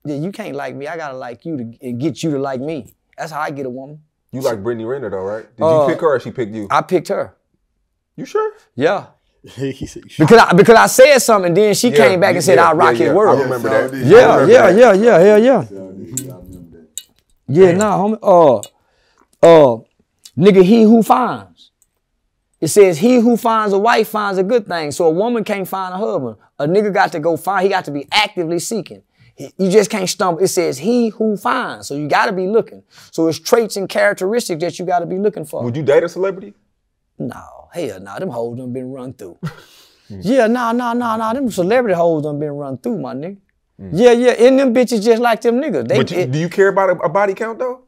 Yeah, you can't like me. I gotta like you to and get you to like me. That's how I get a woman. You like Brittany Renner though, right? Did Uh, you pick her or she picked you? I picked her. you sure? Yeah. Because I, because I said something, and then she Yeah, came back and said, yeah, "I'll rock yeah, your yeah. world." I remember that. I Yeah, remember yeah, that. yeah, yeah, yeah. I remember that. Yeah, nah, homie. Uh, uh, nigga, he who finds. It says he who finds a wife finds a good thing. So a woman can't find a husband. A nigga got to go find. He got to be actively seeking. He- You just can't stumble. It says he who finds. So you got to be looking. So it's traits and characteristics that you got to be looking for. Would you date a celebrity? No, hell no, them hoes done been run through. yeah, no, no, no, no, them celebrity hoes done been run through, my nigga. Mm. Yeah, yeah, and them bitches just like them niggas. They, But you, it- do you care about a, a body count though?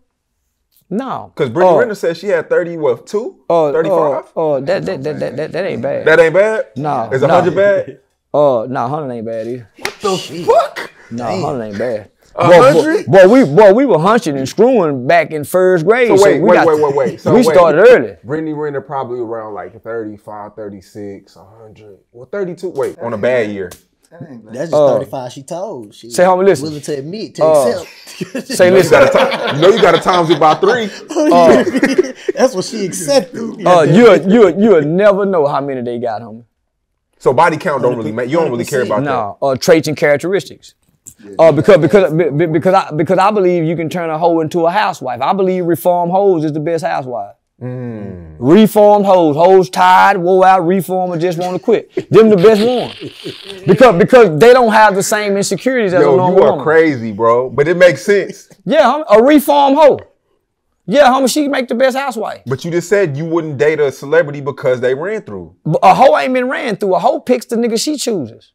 No. Because Brittany Oh, Renner said she had 30, what, two? Oh, 35? Oh, oh, that, that, that, that, that, that ain't bad. that ain't bad? No, Is no. 100 bad? Oh, no, hundred ain't bad either. What the Jeez. fuck! No, hundred ain't bad. A Boy, hundred? boy, boy, we boy, we were hunching and screwing back in first grade. So wait, we wait, got- wait, wait, wait. So we wait. started early. Brittany Renner probably around like 35, 36, 100. Well, 32. Wait, on a bad year. That ain't bad. That's just Uh, 35 she told. She say, homie, listen. willing to admit, to Uh, accept. Say, listen, gotta you know you got to times it by three. That's what she accepted. uh, you you you will never know how many they got, homie. So body count don't really matter. You don't really care about No, uh, traits and characteristics. Uh, because because be- be- because I because I believe you can turn a hoe into a housewife. I believe reformed hoes is the best housewife. Mm. Reformed hoes, hoes tired, wore out, reform, and just want to quit. Them the best one Because because they don't have the same insecurities that. as a Yo, normal you are woman. crazy, bro. But it makes sense. Yeah, homie, a reformed hoe. Yeah, homie, she make the best housewife. But you just said you wouldn't date a celebrity because they ran through. A hoe ain't been ran through. A hoe picks the nigga she chooses.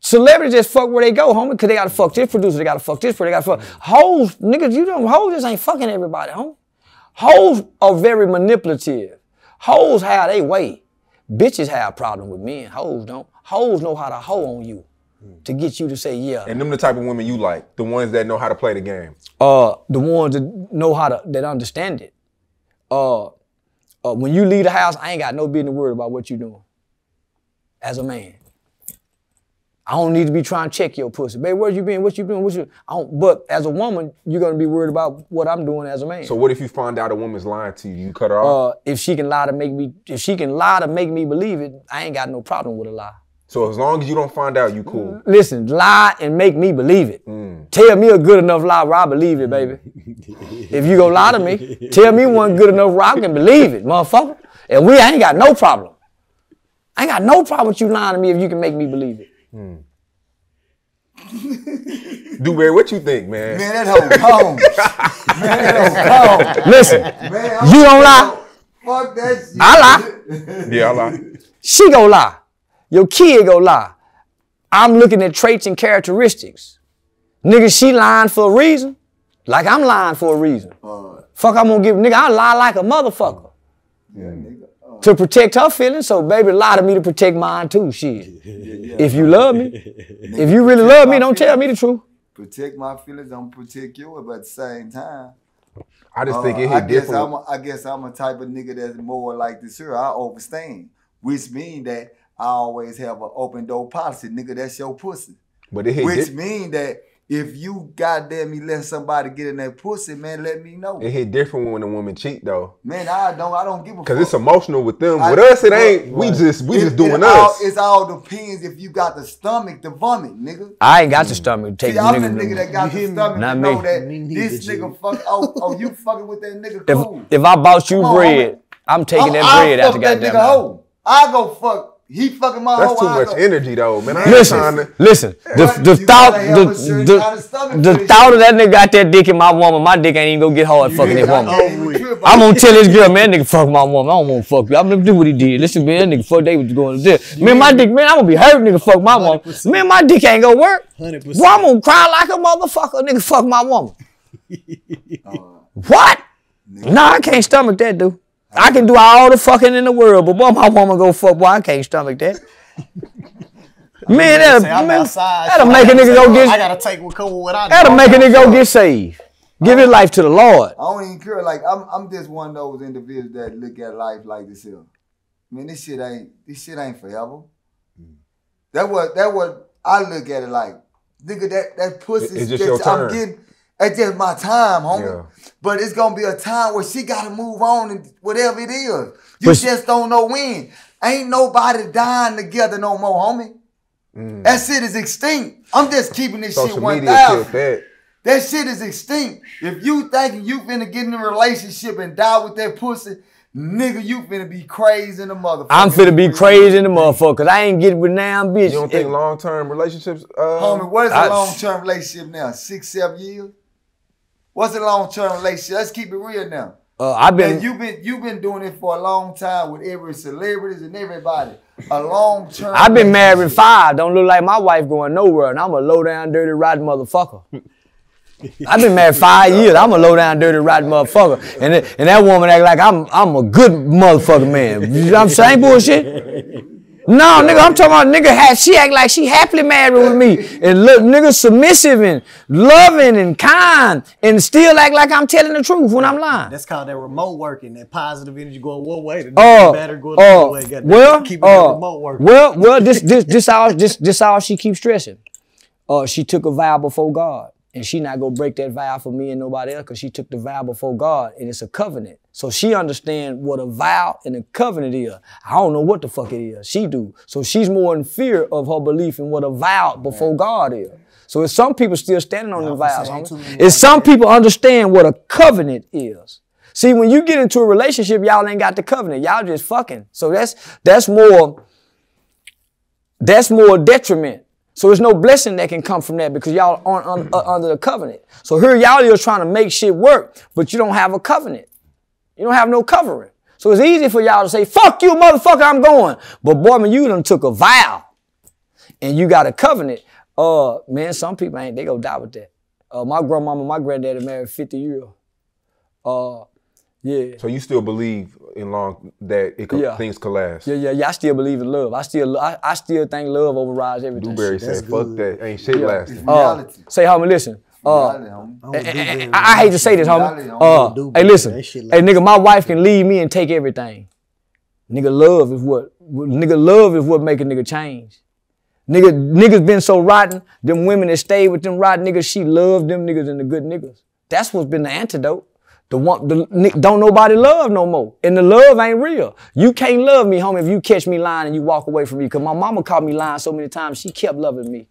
Celebrities just fuck where they go, homie, because they gotta fuck this producer, they gotta fuck this producer, they gotta fuck. Hoes, niggas, you don't, hoes just ain't fucking everybody, homie. Hoes are very manipulative. Hoes have they way. Bitches have a problem with men. Hoes don't. Hoes know how to hoe on you to get you to say yeah. And them the type of women you like, the ones that know how to play the game. uh, the ones that know how to that understand it. Uh, uh, when you leave the house, I ain't got no business worried about what you doing. As a man, I don't need to be trying to check your pussy, babe. Where you been? What you doing? What you? I don't, but as a woman, you're gonna be worried about what I'm doing as a man. So what if you find out a woman's lying to you? You cut her off. uh, if she can lie to make me, if she can lie to make me believe it, I ain't got no problem with a lie. So as long as you don't find out, you cool. Listen, lie and make me believe it. Mm. Tell me a good enough lie where I believe it, baby. if you gonna lie to me, tell me one good enough where I can believe it, motherfucker. And we ain't got no problem. I ain't got no problem with you lying to me if you can make me believe it. Hmm. Dewberry, what you think, man? Man, that hoe gone. Man, that hoe Listen, gone. Man, you don't lie. Fuck that shit. I lie. Yeah, I lie. She gonna lie. Your kid gonna lie. I'm looking at traits and characteristics. Nigga, she lying for a reason. Like I'm lying for a reason. Uh, Fuck, I'm gonna give nigga, I lie like a motherfucker. Yeah, nigga. Uh, to protect her feelings. So baby, lie to me to protect mine too. Shit. If you love me, if you really love me, don't tell me the truth. protect my feelings, I'm gonna protect yours, but at the same time, I just uh, think it hit I guess different. I'm a, I guess I'm a type of nigga that's more like this here. I overstand, which mean that I always have an open door policy, nigga. That's your pussy. but it hit, Which di- mean that if you goddamn me let somebody get in that pussy, man, let me know. it hit different when a woman cheat though. Man, I don't I don't give a fuck. Cause it's emotional with them. I- with us, it but- ain't. We just we It- just doing it all, us. It's all depends if you got the stomach to vomit, nigga. I ain't got the stomach to take See, I'm the nigga. nigga that got the stomach Not to know me. that Me neither, this G. nigga fuck. Oh, oh, you fucking with that nigga? if, Cool. if I bought you Come on, bread, I'm taking I'm- that bread out the fuck that goddamn nigga mouth. I go fuck. He fucking my That's hoe. too much go, energy though, man. I ain't Listen, trying to. listen. The, But the you thought, gotta the, the, kind of stomach the thought of that nigga got that dick in my woman. My dick ain't even gonna get hard fucking this I woman. can't even trip I'm gonna tell this girl, man, nigga fuck my woman. I don't wanna fuck you. I'm gonna do what he did. Listen, man, that nigga fuck they was going to this. Man, my dick, man, I'm gonna be hurt, nigga fuck my woman. 100%. Man, my dick ain't gonna work. 100%. Boy, I'm gonna cry like a motherfucker, nigga fuck my woman. what? Nah, I can't stomach that, dude. I can do all the fucking in the world, but boy, my woman go fuck, boy, I can't stomach that. Man, that'll, Say, I'm man, outside, that'll so make I a gotta nigga take- go I gotta take what come what I That'll know. make a nigga go get saved. Give his life to the Lord. I don't even care. Like I'm, I'm just one of those individuals that look at life like this here. Man, this shit ain't, this shit ain't forever. That what, that what I look at it like. Nigga, that that pussy. It's just that your I'm turn. getting. It's just my time, homie. Yeah. But it's gonna be a time where she gotta move on and whatever it is. You But- just don't know when. Ain't nobody dying together no more, homie. That shit is extinct. I'm just keeping this shit Mm. Social one media thousand. that. That shit is extinct. If you thinking you finna get in a relationship and die with that pussy, nigga, you finna be crazy in the motherfucker. I'm finna be crazy in the motherfucker. 'cause I ain't getting with now bitch. You don't think long term relationships? Uh, Homie, what is a long term relationship now? Six, seven years? What's a long term relationship? Let's keep it real now. Uh, I've been. And you've been you've been doing it for a long time with every celebrities and everybody. A long term. I've been married five. Don't look like my wife going nowhere, and I'm a low down, dirty, rotten motherfucker. I've been married five years. I'm a low down, dirty, rotten motherfucker, and and that woman act like I'm I'm a good motherfucker man. You know what I'm saying bullshit. No, nigga, I'm talking about nigga. Ha- she act like she happily married with me, and look, nigga, submissive and loving and kind, and still act like I'm telling the truth when I'm lying. That's called that remote working, that positive energy going one way, the Oh, better going the oh, other way. Got well, keep uh, remote working. well, well, this, this, this all, this, this all she keeps stressing. Uh, she took a vow before God, and she not gonna break that vow for me and nobody else, cause she took the vow before God, and it's a covenant. So she understand what a vow and a covenant is. I don't know what the fuck it is. She do. So she's more in fear of her belief in what a vow before God is. So it's some people still standing on the I'm vows. homie. It's some people understand what a covenant is. See, when you get into a relationship, y'all ain't got the covenant. Y'all just fucking. So that's that's more that's more detriment. So there's no blessing that can come from that because y'all aren't un- uh, under the covenant. So here y'all is trying to make shit work, but you don't have a covenant. You don't have no covering. So it's easy for y'all to say, fuck you, motherfucker, I'm going. But boy, when you done took a vow and you got a covenant, uh, man, some people ain't, they gonna die with that. Uh, my grandmama, my granddaddy married 50 years. Uh, yeah. so you still believe in long that it could, Yeah. things could last? Yeah, yeah, yeah. I still believe in love. I still, I, I still think love overrides everything. Dewberry said, "Fuck good. that, ain't shit lasting." It's Uh, say, homie, listen. Uh, reality. I don't do I. I- I hate to say this, homie. homie. Uh, hey, listen. Hey, nigga, my wife can leave me and take everything. Nigga, love is what. Nigga, love is what make a nigga change. Nigga, niggas been so rotten. Them women that stayed with them rotten niggas, she loved them niggas and the good niggas. That's what's been the antidote. The one, the, ni- don't nobody love no more, and the love ain't real. You can't love me, homie, if you catch me lying and you walk away from me. Cause my mama caught me lying so many times, she kept loving me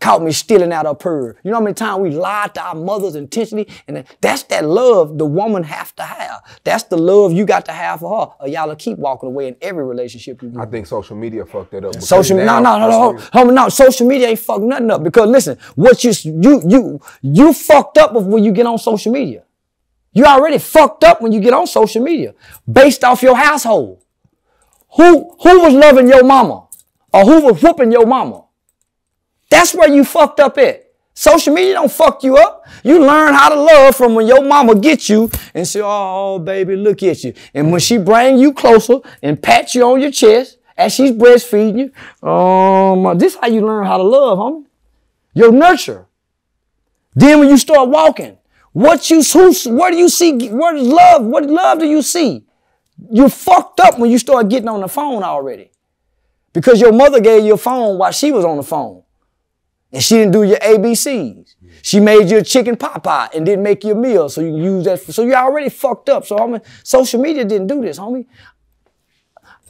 caught me stealing out of her purse. You know how many times we lied to our mothers intentionally? And that's that love the woman have to have. That's the love you got to have for her. Or y'all will keep walking away in every relationship you I think social media fucked that up. Social media, no no no no homie no social media ain't fucked nothing up because listen what you you you you fucked up of when you get on social media. You already fucked up when you get on social media based off your household. Who who was loving your mama or who was whooping your mama? That's where you fucked up at. Social media don't fuck you up. You learn how to love from when your mama gets you and say, oh, baby, look at you. And when she bring you closer and pat you on your chest as she's breastfeeding you, oh, my, this is how you learn how to love, homie. Your nurture. Then when you start walking, what you, who, where do you see, where is love? What love do you see? You're fucked up when you start getting on the phone already. Because your mother gave you a phone while she was on the phone. And she didn't do your ABCs. She made you a chicken pot pie and didn't make you a meal, so you use that. So you already fucked up. So homie, social media didn't do this, homie.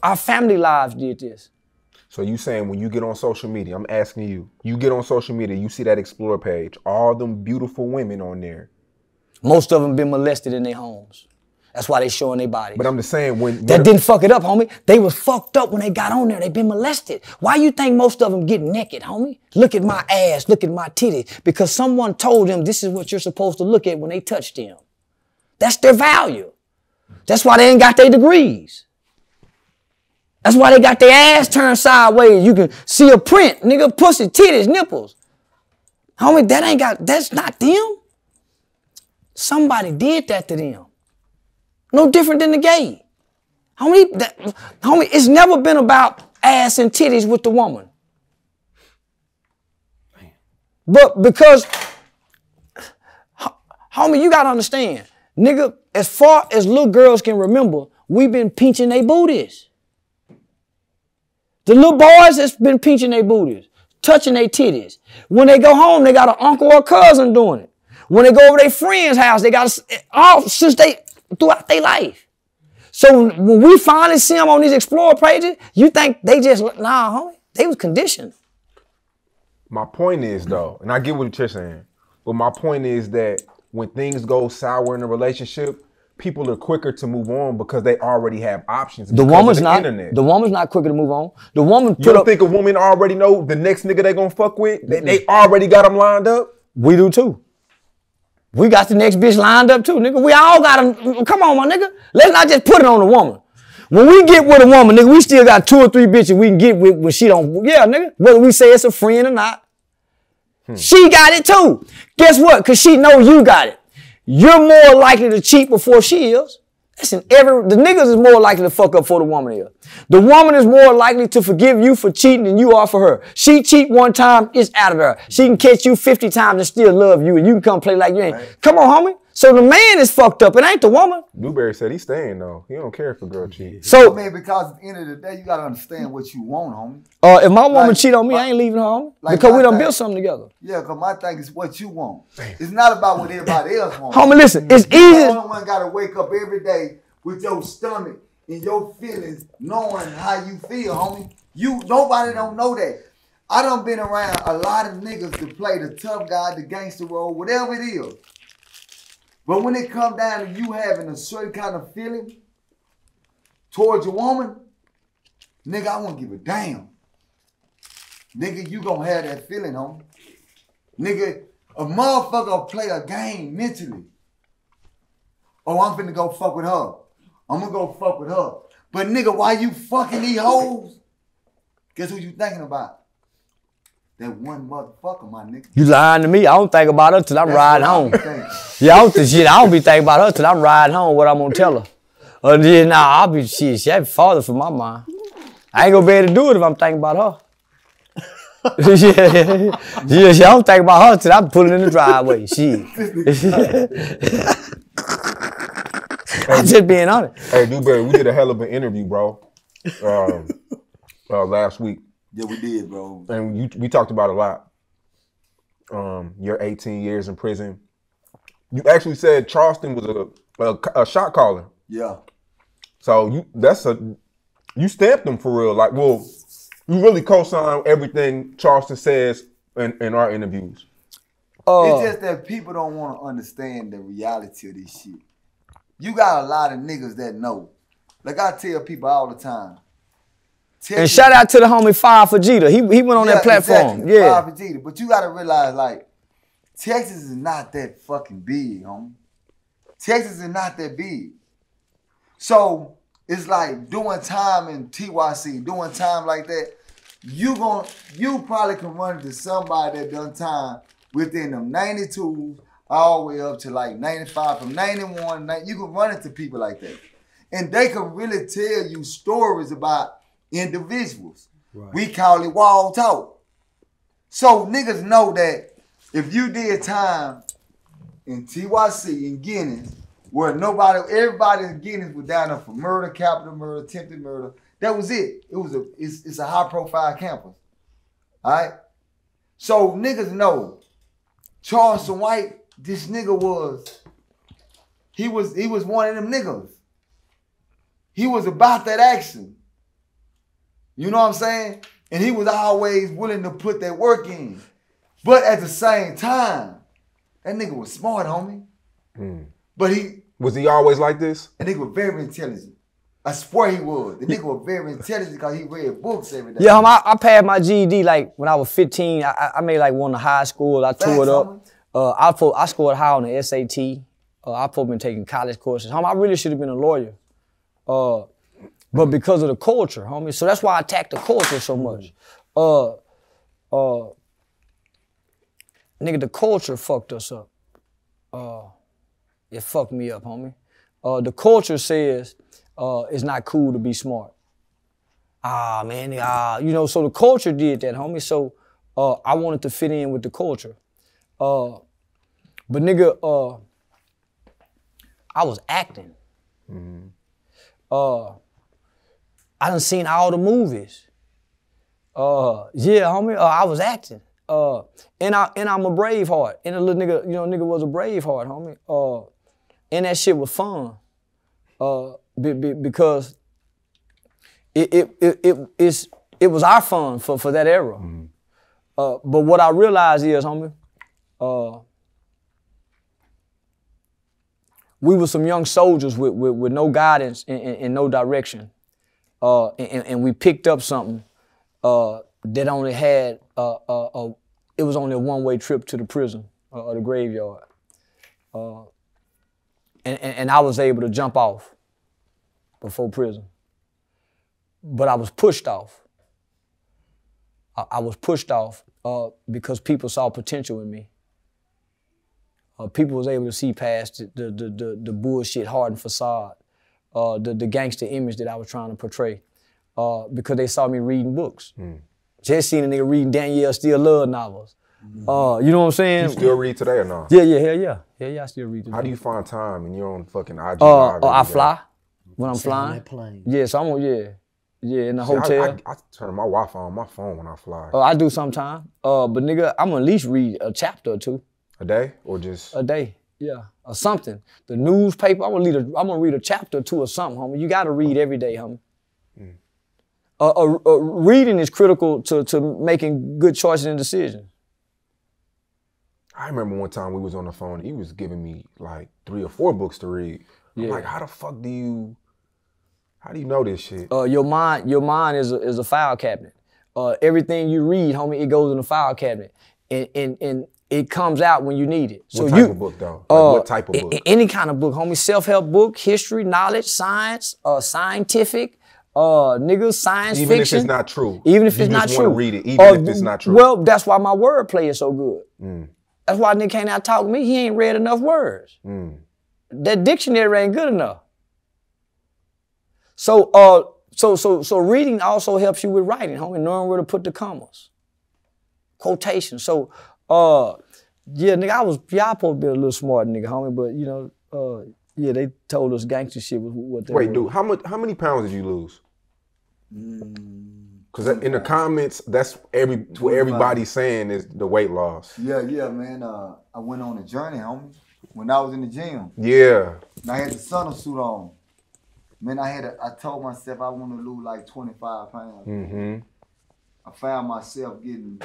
Our family lives did this. So you saying when you get on social media, I'm asking you, you get on social media, you see that explore page, all them beautiful women on there. Most of them been molested in their homes. That's why they showing their bodies. But I'm just saying when that didn't fuck it up, homie. They was fucked up when they got on there. They been molested. Why you think most of them get naked, homie? Look at my ass, look at my titties. Because someone told them this is what you're supposed to look at when they touch them. That's their value. That's why they ain't got their degrees. That's why they got their ass turned sideways. You can see a print, nigga, pussy, titties, nipples. Homie, that ain't got, that's not them. Somebody did that to them. No different than the gay. Homie, that, homie, it's never been about ass and titties with the woman. But because, homie, you gotta understand, nigga, as far as little girls can remember, we've been pinching their booties. The little boys has been pinching their booties, touching their titties. When they go home, they got an uncle or cousin doing it. When they go over their friend's house, they got all since they throughout their life. So when we finally see them on these Explorer pages, you think they just nah, homie, they was conditioned. My point is though, and I get what you're saying, but my point is that when things go sour in a relationship, people are quicker to move on because they already have options. The woman's the not. Internet. The woman's not quicker to move on. The woman you don't up. think a woman already know the next nigga they gonna fuck with? They, they already got them lined up. we do too. We got the next bitch lined up too, nigga. We all got them. Come on, my nigga. Let's not just put it on the woman. When we get with a woman, nigga, we still got two or three bitches we can get with when she don't. Yeah, nigga. Whether we say it's a friend or not, hmm. she got it too. Guess what? Cause she know you got it. You're more likely to cheat before she is. Listen, every the niggas is more likely to fuck up for the woman is. The woman is more likely to forgive you for cheating than you are for her. She cheat one time, it's out of her. She can catch you 50 times and still love you, and you can come play like you ain't. Come on, homie. So the man is fucked up. It ain't the woman. Dewberry said he's staying though. He don't care if a girl cheats. I So mean, because at the end of the day, you gotta understand what you want, homie. uh, if my woman Like- cheat on me, I ain't leaving her home like because we done thing- built something together. Yeah, cause my thing is what you want. It's not about what everybody else wants. Homie, listen, it's You the easy. only one gotta wake up every day with your stomach and your feelings, knowing how you feel, homie. You nobody don't know that. I done been around a lot of niggas to play the tough guy, the gangster role, whatever it is. But when it come down to you having a certain kind of feeling towards a woman, nigga, I won't give a damn. Nigga, you gonna have that feeling, homie. Nigga, a motherfucker play a game mentally. Oh, I'm finna go fuck with her. I'm gonna go fuck with her. But nigga, why you fucking these hoes? Guess who you thinking about? That one motherfucker, my nigga. You lying to me. I don't think about her till I'm That's riding what home. be. Yeah, I don't think shit. I don't be thinking about her till I'm riding home. What I'm gonna tell her? Uh, yeah, nah, I'll be shit. She have farther from my mind. I ain't gonna be able to do it if I'm thinking about her. yeah, yeah, yeah, I don't think about her till I'm pulling in the driveway. Shit. I'm just being honest. Hey, Dewberry, we did a hell of an interview, bro. Um, uh, last week, Yeah, we did, bro. and you, we talked about a lot. Um, your 18 years in prison. You actually said Charleston was a, a, a shot caller. Yeah. So you that's a you stamped them for real. Like, well, you really co-sign everything Charleston says in, in our interviews. Uh, It's just that people don't want to understand the reality of this shit. You got a lot of niggas that know. Like I tell people all the time. And shout out to the homie Fire for Jeter. He he went on that platform. exactly. Yeah. Five Vegeta. But you gotta realize, like, Texas is not that fucking big, homie. Texas is not that big. So it's like doing time in TYC, doing time like that. You gon' you probably can run into somebody that done time within them 92 all the way up to like 95 from 91 you can run into people like that and they can really tell you stories about individuals we call it wall talk so niggas know that if you did time in TYC in Giddings, where nobody, everybody in Giddings was down there for murder, capital murder, attempted murder. That was it. It was a, it's, it's a high profile campus. All right. So niggas know Charleston White. This nigga was, he was, he was one of them niggas. He was about that action. You know what I'm saying? And he was always willing to put that work in. But at the same time, that nigga was smart, homie. But he, Was he always like this? that nigga was very intelligent. I swear he was. The nigga was very intelligent because he read books every day. Yeah, homie, I, I passed my GED like when I was 15. I- I, I made like one of the high schools. I tore it up. homie. Uh, I, fo- I scored high on the SAT. Uh, I probably been taking college courses. Homie, I really should have been a lawyer. Uh, but because of the culture, homie. So that's why I attack the culture so much. Uh, uh, nigga, the culture fucked us up. Uh, it fucked me up, homie. Uh, the culture says uh, it's not cool to be smart. ah man, ah, you know, so the culture did that, homie. So uh, I wanted to fit in with the culture. Uh, but nigga, uh, I was acting. Uh, I done seen all the movies. Uh, yeah, homie, uh, I was acting. Uh, and I and I'm a brave heart. And a little nigga, you know, nigga was a brave heart, homie. Uh, and that shit was fun. Uh, be, be, because it it it it it's, it was our fun for for that era. Uh, but what I realized is, homie, uh, we were some young soldiers with with, with no guidance and, and, and no direction, uh, and, and we picked up something uh, that only had uh, uh, it was only a one way trip to the prison uh, or the graveyard, uh, and, and I was able to jump off before prison, but I was pushed off. I, I was pushed off because people saw potential in me. People was able to see past the the, the, the bullshit hardened facade, uh, the the gangster image that I was trying to portray, uh, because they saw me reading books. Just seen a nigga reading Danielle Steel Love novels. Uh, you know what I'm saying? You still read today or not? yeah, yeah, hell yeah, yeah, yeah. I still read. today. How do you find time and you're on fucking IG Uh, uh, I every day? fly when I'm flying. that plane. Yeah, so I'm on. Yeah, yeah, in the See, hotel. I, I, turn my Wi-Fi on my phone when I fly. Uh, I do sometimes. Uh, but nigga, I'm gonna at least read a chapter or two a day or just a day. Yeah, or something. The newspaper. I'm gonna read a. I'm gonna read a chapter or two or something, homie. You gotta read every day, homie. Uh, uh, uh, reading is critical to, to making good choices and decisions. I remember one time we was on the phone. He was giving me like three or four books to read. I'm like, how the fuck do you? How do you know this shit? Uh, your mind, your mind is a, is a file cabinet. Uh, everything you read, homie, it goes in the file cabinet, and and, and it comes out when you need it. So what type you, of book though? Like, Uh, what type of book? any kind of book, homie. Self-help book, history, knowledge, science, uh, scientific, uh, nigga, science Even if fiction. it's not true. Even if you it's not true. read it, even Uh, if it's not true. Well, that's why my wordplay is so good. Mm. That's why nigga can't out talk me. He ain't read enough words. Mm. That dictionary ain't good enough. So, uh, so, so, so reading also helps you with writing, homie, knowing where to put the commas, quotation. So, uh, yeah, nigga, I was, yeah, I supposed to be a little smart, nigga, homie, but you know, uh, yeah, they told us gangster shit was what they Wait, were. dude, how much? How many pounds did you lose? Mm, Because in the comments, that's every what everybody's saying is the weight loss. Yeah, yeah, man. Uh, I went on a journey, homie. When I was in the gym, Yeah, and I had the sauna suit on. Man, I had. A, I told myself I want to lose like 25 pounds. mm-hmm. I found myself getting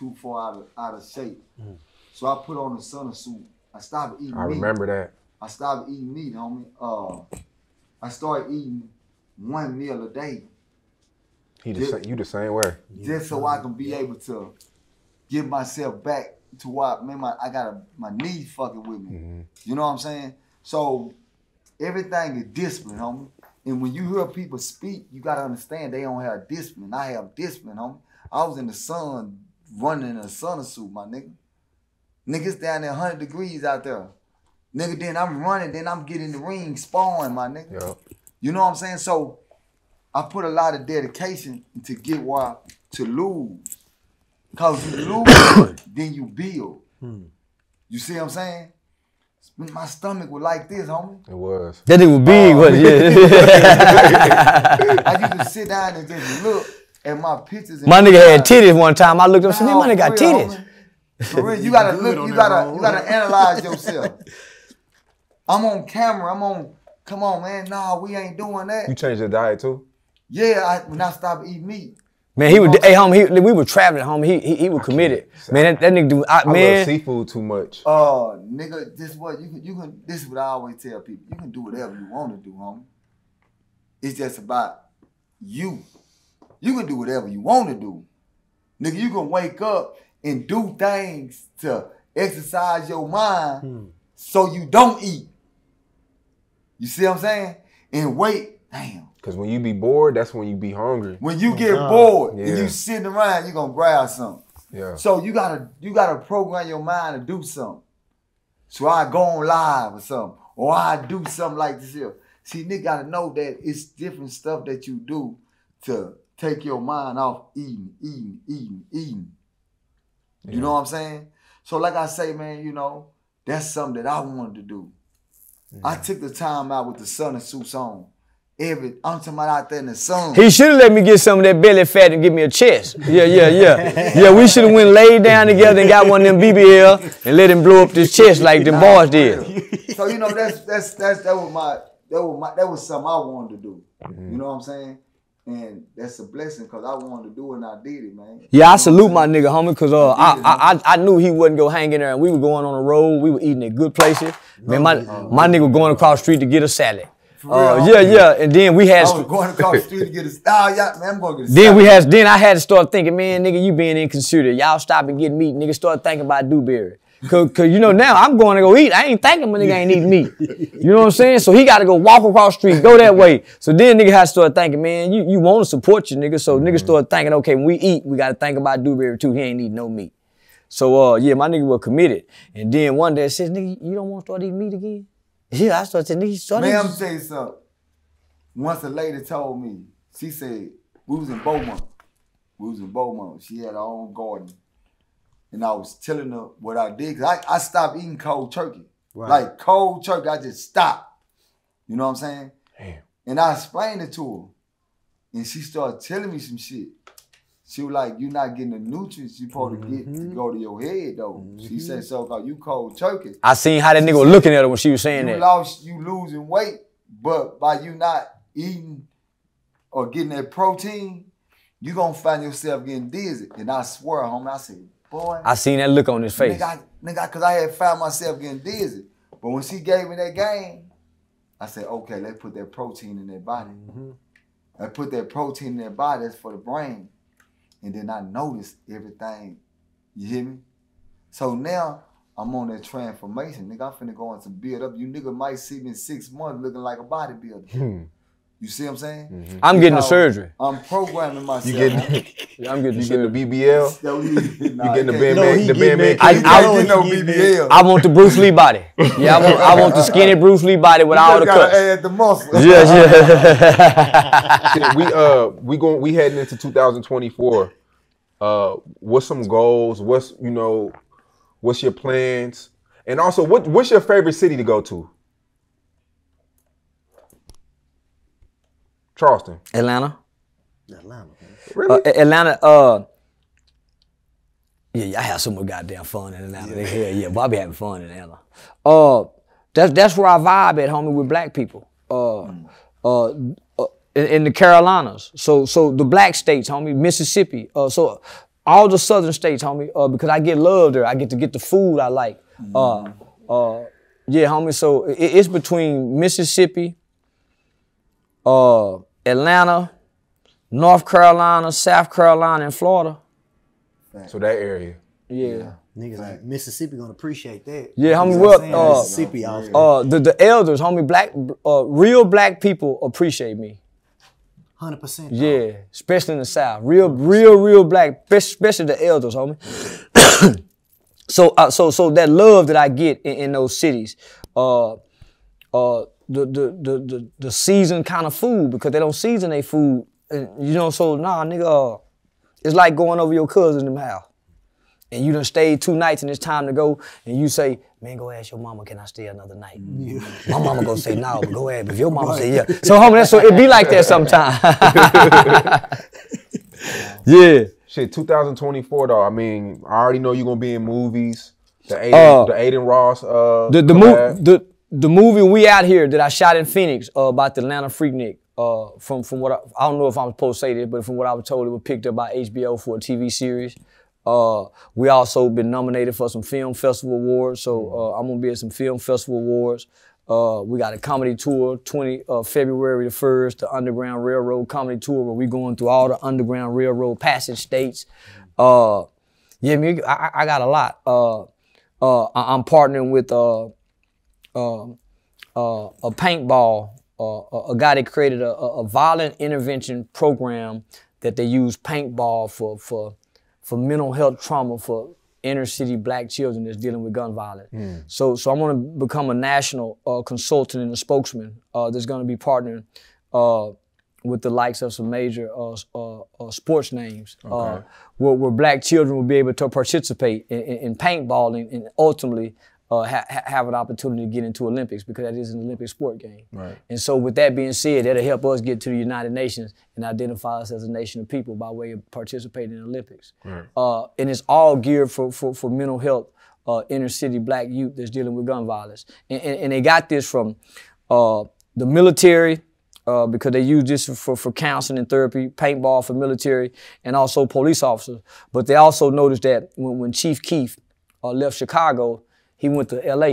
too far out of out of shape. So I put on a sauna suit. I stopped eating I meat. remember that. I stopped eating meat, homie. Uh, I started eating one meal a day He the Yeah. sa- you the same way. just so I can be able to get myself back to what man, my, I got a, my knees fucking with me. Mhm. You know what I'm saying? So everything is discipline, homie. And when you hear people speak, you gotta understand they don't have discipline. I have discipline, homie. I was in the sun running in a sauna suit, my nigga. Niggas down there 100 degrees out there. Nigga, then I'm running, then I'm getting the ring, spawning, my nigga. Yeah. You know what I'm saying? So I put a lot of dedication to get where to lose. Cause you lose, then you build. Hmm. You see what I'm saying? My stomach was like this, homie. It was. That nigga was big, wasn't it? I used to sit down and just look at my pictures. and my nigga had titties one time. I looked up and said, "Nah, "That my nigga got titties." For real, you gotta look, you gotta, you gotta analyze yourself. I'm on camera, I'm on, come on, man. Nah, we ain't doing that. You that. changed your diet too? Yeah, I, when I stopped eating meat. Man, he would. Hey, homie, he, we were traveling, homie. He he, he was committed. Man, that, that nigga do. I, I love man, seafood too much. Uh, nigga, this what you can you can this is what I always tell people. You can do whatever you want to do, homie. It's just about you. You can do whatever you want to do. Nigga, you can wake up and do things to exercise your mind hmm. so you don't eat. You see what I'm saying? And wait, damn. Cause when you be bored, that's when you be hungry. When you oh get God. bored and you sitting around, you gonna grab something. Yeah. So you gotta you gotta program your mind to do something. So I go on live or something, or I do something like this here. See, nigga gotta know that it's different stuff that you do to take your mind off eating, eating, eating, eating. You know what I'm saying? So like I say, man, you know, that's something that I wanted to do. I mm. took the time out with the sun and suits on. Every I'm talking about out there in the sun. He should have let me get some of that belly fat and give me a chest. Yeah, yeah, yeah. Yeah, we should have went laid down together and got one of them BBL and let him blow up this chest like them boys did. so you know that's that's that's that was my that was my that was something I wanted to do. You mm. know what I'm saying? And that's a blessing because I wanted to do it and I did it, man. Yeah, I salute my nigga, homie, cause uh, I, I I I knew he wouldn't go hang in there, and we were going on the road. We were eating at good places. Man, my my nigga was going across the street to get a salad. Uh, yeah, yeah, and then we had. I was going across the street to get a oh yeah, man, I'm going to Then we had then I had to start thinking, man, nigga, you being inconsiderate. Y'all stop and get meat. Nigga start thinking about Dewberry. Cause, Cause you know now I'm going to go eat. I ain't thinking my nigga ain't eating meat. You know what I'm saying? So he gotta go walk across the street, go that way. So then nigga had to start thinking, man, you, you wanna support your nigga. So nigga start thinking, okay, when we eat, we gotta think about Dewberry too. He ain't eating no meat. So uh yeah, my nigga was committed. And then one day I said, nigga, you don't want to start eating meat again? Yeah, I started saying, nigga, start Man, I'm eating. gonna tell you something. Once a lady told me, she said, we was in Beaumont. We was in Beaumont. She had her own garden. And I was telling her what I did. 'Cause I, I stopped eating cold turkey. Like cold turkey, I just stopped. You know what I'm saying? Damn. And I explained it to her. And she started telling me some shit. She was like, you're not getting the nutrients you supposed to get to mm-hmm. go to your head though. She mm-hmm. said, so cause you cold turkey. I seen how that nigga was looking at her when she was saying you that. lost you losing weight, but by you not eating or getting that protein, you gonna find yourself getting dizzy. And I swear, homie, I said, boy, I seen that look on his face. nigga, I, nigga, cause I had found myself getting dizzy. But when she gave me that game, I said, okay, let's put that protein in their body. Mm-hmm. I put that protein in their body, that's for the brain. And then I noticed everything. You hear me? So now I'm on that transformation. Nigga, I'm finna go on to build up. You nigga might see me in six months looking like a bodybuilder. Hmm. You see what I'm saying? I'm getting the Because surgery. I'm programming myself. You getting I'm getting the you getting the BBL? Yo, you, nah, You getting the can't- band No, man, the getting band man that- I- I- don't get no BBL. I want the Bruce Lee body. Yeah, I want, I want the skinny Bruce Lee body with all You the gotta cuts. add the muscle. Yeah, yeah. Shit, we uh we going we heading into 2024. Uh, what's some goals? What's you know, what's your plans? And also, what what's your favorite city to go to? Charleston. Atlanta. Atlanta. Really? Uh, Atlanta, uh, yeah, yeah, I have so much goddamn fun in Atlanta. Yeah, yeah, yeah but I be having fun in Atlanta. Uh, that's that's where I vibe at, homie, with black people. Uh, uh, uh in, in the Carolinas. So so the black states, homie, Mississippi. Uh, so all the southern states, homie, uh, because I get love there. I get to get the food I like. Uh, uh, yeah, homie. So it, it's between Mississippi, uh, Atlanta, North Carolina, South Carolina, and Florida. so that area. Yeah. Niggas like Mississippi gonna appreciate that. Yeah, homie, You know well, what I'm saying? uh, Mississippi out there. Uh, the, the elders, homie, black, uh, real black people appreciate me. Hundred percent. Yeah, especially in the South. Real, real, real black, especially the elders, homie. so, uh, so, so that love that I get in, in those cities, uh, uh, the, the, the, the, the seasoned kind of food because they don't season their food, and, you know. So, nah, nigga, uh, it's like going over your cousin in the house. And you done stayed two nights and it's time to go, and you say, man, go ask your mama, can I stay another night? My mama gonna say no, but go ahead. But if your mama say yeah. So homie, that's so it be like that sometimes. yeah. Shit, 2024 though. I mean, I already know you're gonna be in movies. The Adin, Uh, the Adin Ross. Uh, The the, collab. mo- the the movie we out here that I shot in Phoenix uh, about the Atlanta Freaknik. Uh, from from what I, I don't know if I'm supposed to say this, but from what I was told, it was picked up by HBO for a TV series. Uh, we also been nominated for some film festival awards, so uh, I'm gonna be at some film festival awards. Uh, we got a comedy tour, 20 uh, February the first, the Underground Railroad comedy tour, where we going through all the Underground Railroad passage states. Uh, yeah, I, I- got a lot. Uh, uh, I- I'm partnering with uh, uh, a paintball, uh, a, guy that created a, a violent intervention program that they use paintball for for for mental health trauma for inner city black children that's dealing with gun violence. So so I'm gonna become a national uh, consultant and a spokesman uh, that's gonna be partnering uh, with the likes of some major uh, uh, uh, sports names, uh, where, where black children will be able to participate in, in, in paintballing and ultimately uh, ha- ha- have an opportunity to get into Olympics because that is an Olympic sport game. Right. And so, with that being said, that'll help us get to the United Nations and identify us as a nation of people by way of participating in Olympics. Uh, and it's all geared for, for, for mental health, uh, inner city black youth that's dealing with gun violence. And, and, and they got this from uh, the military, uh, because they use this for, for counseling and therapy, paintball for military, and also police officers. But they also noticed that when, when Chief Keef uh, left Chicago, he went to LA,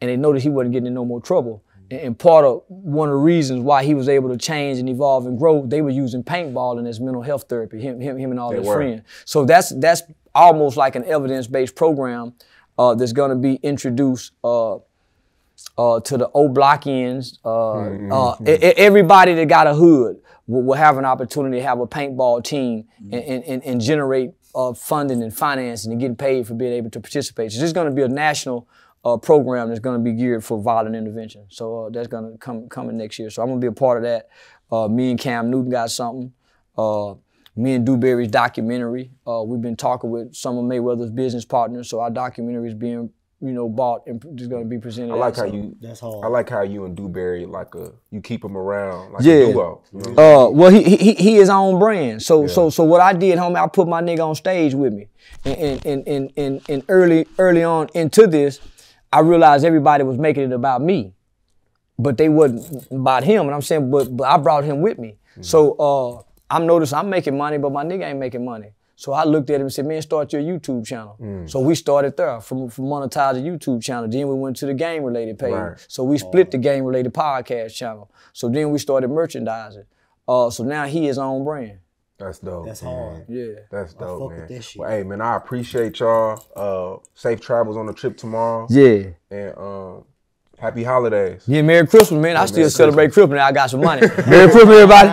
and they noticed he wasn't getting in no more trouble. And, and part of one of the reasons why he was able to change and evolve and grow, they were using paintballing as mental health therapy. Him, him, him and all They his were. friends. So that's that's almost like an evidence-based program uh, that's going to be introduced. Uh, uh, to the old block ends. Uh, uh, e- e- everybody that got a hood will, will have an opportunity to have a paintball team and, and, and, and generate uh, funding and financing and getting paid for being able to participate. So this is going to be a national uh, program that's going to be geared for violent intervention. So uh, that's going to come coming next year. So I'm going to be a part of that. Uh, me and Cam Newton got something. Uh, me and Dewberry's documentary. Uh, we've been talking with some of Mayweather's business partners, so our documentary is being, you know, bought and is going to be presented. I like out. how So- you. That's hard. I like how you and Dewberry like a you keep them around like Yeah. a duo. You know what I'm saying? Uh, well, he, he he his own brand. So so so what I did, homie, I put my nigga on stage with me, and and and and, and, and early early on into this, I realized everybody was making it about me, but they wasn't about him. And I'm saying, but but I brought him with me. So uh, I'm noticing I'm making money, but my nigga ain't making money. So I looked at him and said, man, start your YouTube channel. So we started there from, from monetize the YouTube channel. Then we went to the game related page. Right. So we split the game related podcast channel. So then we started merchandising. Uh, so now he is on brand. That's dope. That's man. hard. Yeah. That's dope, fuck man. with that shit. Well, hey, man, I appreciate y'all. Uh, safe travels on the trip tomorrow. Yeah. And um, happy holidays. Yeah, Merry Christmas, man. I still Merry celebrate Christmas. Now I got some money. Merry Christmas, everybody.